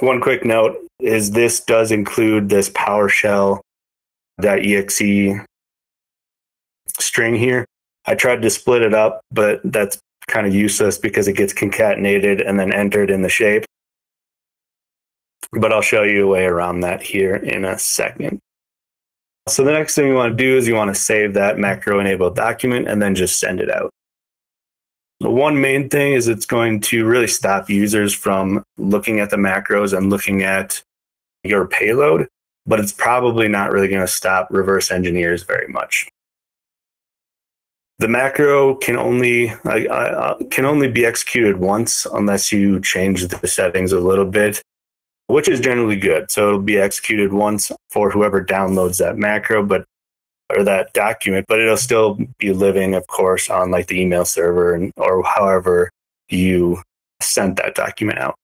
one quick note is this does include this PowerShell.exe string here. I tried to split it up, but that's kind of useless because it gets concatenated and then entered in the shape but I'll show you a way around that here in a second. So the next thing you want to do is you want to save that macro enabled document and then just send it out. The one main thing is it's going to really stop users from looking at the macros and looking at your payload, but it's probably not really going to stop reverse engineers very much. The macro can only uh, uh, can only be executed once unless you change the settings a little bit which is generally good. So it'll be executed once for whoever downloads that macro, but or that document, but it'll still be living, of course, on like the email server and or however you sent that document out.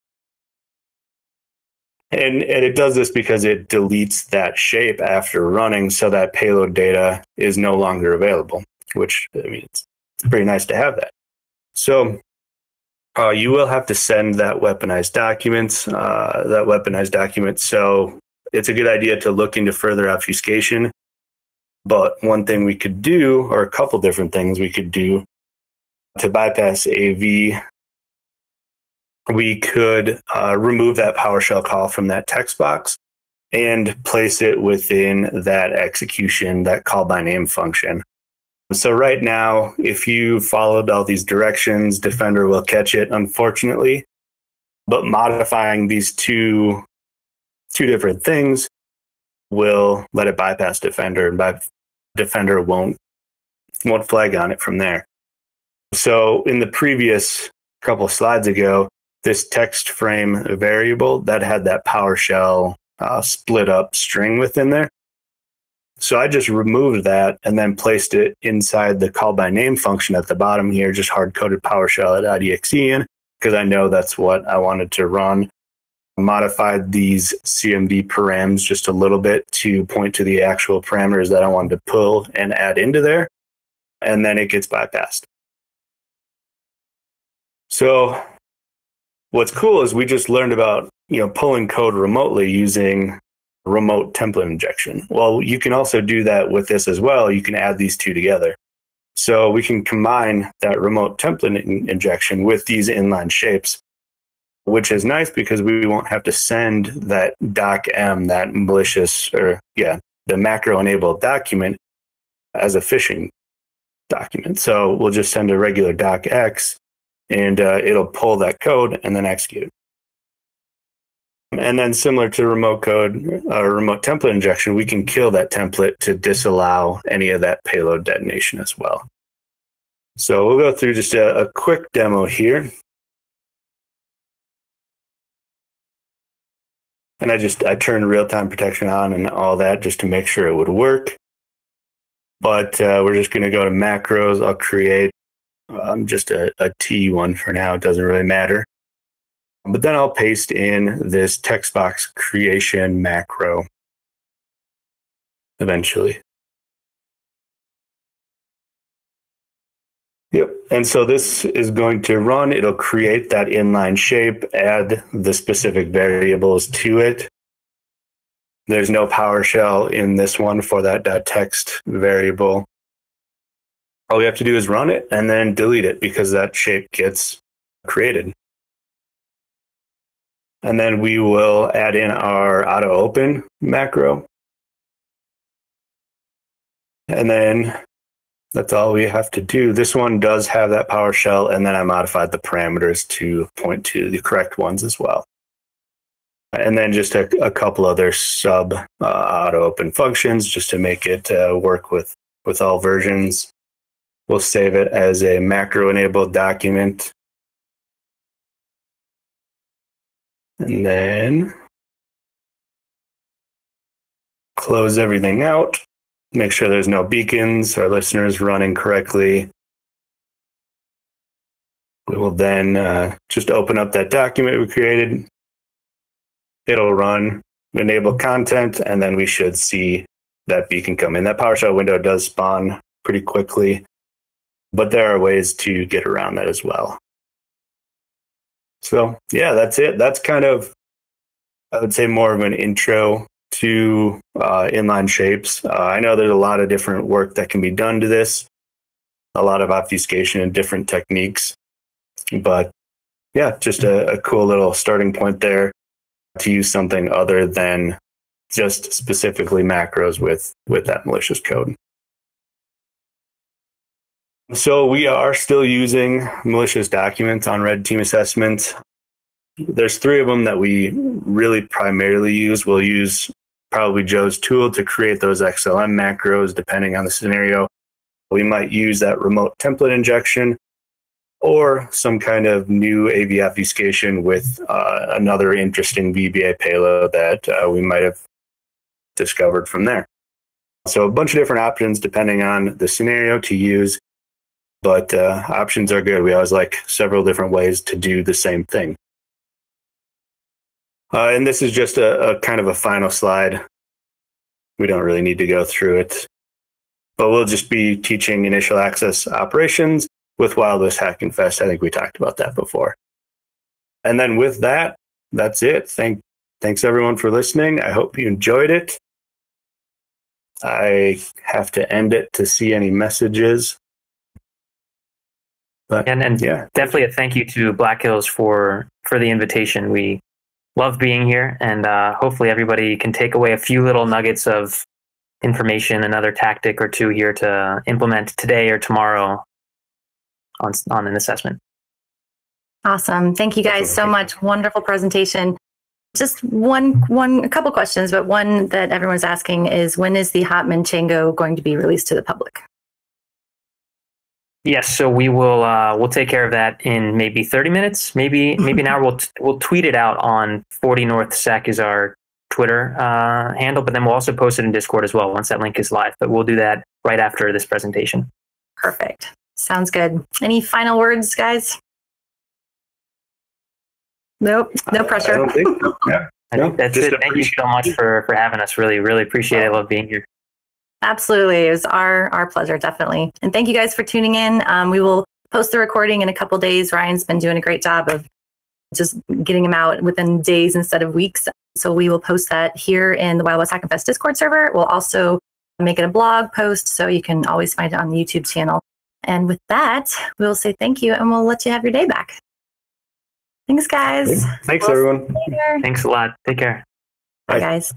And, and it does this because it deletes that shape after running, so that payload data is no longer available. Which I mean, it's pretty nice to have that. So uh, you will have to send that weaponized documents, uh, that weaponized document. So it's a good idea to look into further obfuscation. But one thing we could do, or a couple different things we could do to bypass AV, we could uh, remove that PowerShell call from that text box and place it within that execution, that call by name function. So right now, if you followed all these directions, Defender will catch it, unfortunately. But modifying these two two different things will let it bypass Defender, and by Defender won't won't flag on it from there. So in the previous couple slides ago, this text frame variable that had that PowerShell uh, split up string within there so I just removed that and then placed it inside the call by name function at the bottom here, just hard coded PowerShell at IDXE in because I know that's what I wanted to run modified these CMD params just a little bit to point to the actual parameters that I wanted to pull and add into there. And then it gets bypassed. So what's cool is we just learned about, you know, pulling code remotely using remote template injection. Well, you can also do that with this as well. You can add these two together. So we can combine that remote template in- injection with these inline shapes, which is nice because we won't have to send that docm, that malicious or yeah, the macro enabled document as a phishing document. So we'll just send a regular docx and uh, it'll pull that code and then execute. And then similar to remote code or uh, remote template injection, we can kill that template to disallow any of that payload detonation as well. So we'll go through just a, a quick demo here. And I just, I turned real-time protection on and all that just to make sure it would work. But uh, we're just going to go to macros. I'll create um, just a, a T one for now. It doesn't really matter. But then I'll paste in this text box creation macro eventually. Yep. And so this is going to run. It'll create that inline shape, add the specific variables to it. There's no PowerShell in this one for that text variable. All we have to do is run it and then delete it because that shape gets created. And then we will add in our auto open macro. And then that's all we have to do. This one does have that PowerShell, and then I modified the parameters to point to the correct ones as well. And then just a, a couple other sub uh, auto open functions just to make it uh, work with, with all versions. We'll save it as a macro enabled document. And then close everything out. Make sure there's no beacons, our listeners running correctly. We will then uh, just open up that document we created. It'll run, enable content, and then we should see that beacon come in. That PowerShell window does spawn pretty quickly but there are ways to get around that as well. So, yeah, that's it. That's kind of, I would say, more of an intro to uh, inline shapes. Uh, I know there's a lot of different work that can be done to this, a lot of obfuscation and different techniques. But yeah, just a, a cool little starting point there to use something other than just specifically macros with with that malicious code. So we are still using malicious documents on red team assessment. There's three of them that we really primarily use. We'll use probably Joe's tool to create those XLM macros, depending on the scenario. We might use that remote template injection or some kind of new AV obfuscation with uh, another interesting VBA payload that uh, we might have discovered from there. So a bunch of different options depending on the scenario to use but uh, options are good. We always like several different ways to do the same thing. Uh, and this is just a, a, kind of a final slide. We don't really need to go through it, but we'll just be teaching initial access operations with Wild West Hacking Fest. I think we talked about that before. And then with that, that's it. Thank, thanks everyone for listening. I hope you enjoyed it. I have to end it to see any messages. But, and and yeah. definitely a thank you to Black Hills for for the invitation. We love being here, and uh, hopefully everybody can take away a few little nuggets of information, another tactic or two here to implement today or tomorrow on on an assessment. Awesome! Thank you guys so much. Wonderful presentation. Just one, one, a couple questions, but one that everyone's asking is when is the Hotman Chango going to be released to the public? Yes, so we will uh, we'll take care of that in maybe 30 minutes, maybe maybe an hour. We'll t- we'll tweet it out on 40 North Sec is our Twitter uh, handle, but then we'll also post it in Discord as well once that link is live. But we'll do that right after this presentation. Perfect. Sounds good. Any final words, guys? Nope, no I pressure. don't think so. Yeah. I No, think that's it. Thank you so much for for having us. Really, really appreciate it. I love being here. Absolutely. It was our, our pleasure, definitely. And thank you guys for tuning in. Um, we will post the recording in a couple days. Ryan's been doing a great job of just getting them out within days instead of weeks. So we will post that here in the Wild West Hack and Fest Discord server. We'll also make it a blog post so you can always find it on the YouTube channel. And with that, we'll say thank you and we'll let you have your day back. Thanks, guys. Thanks, Well, everyone. Thanks a lot. Take care. Bye, Bye. guys.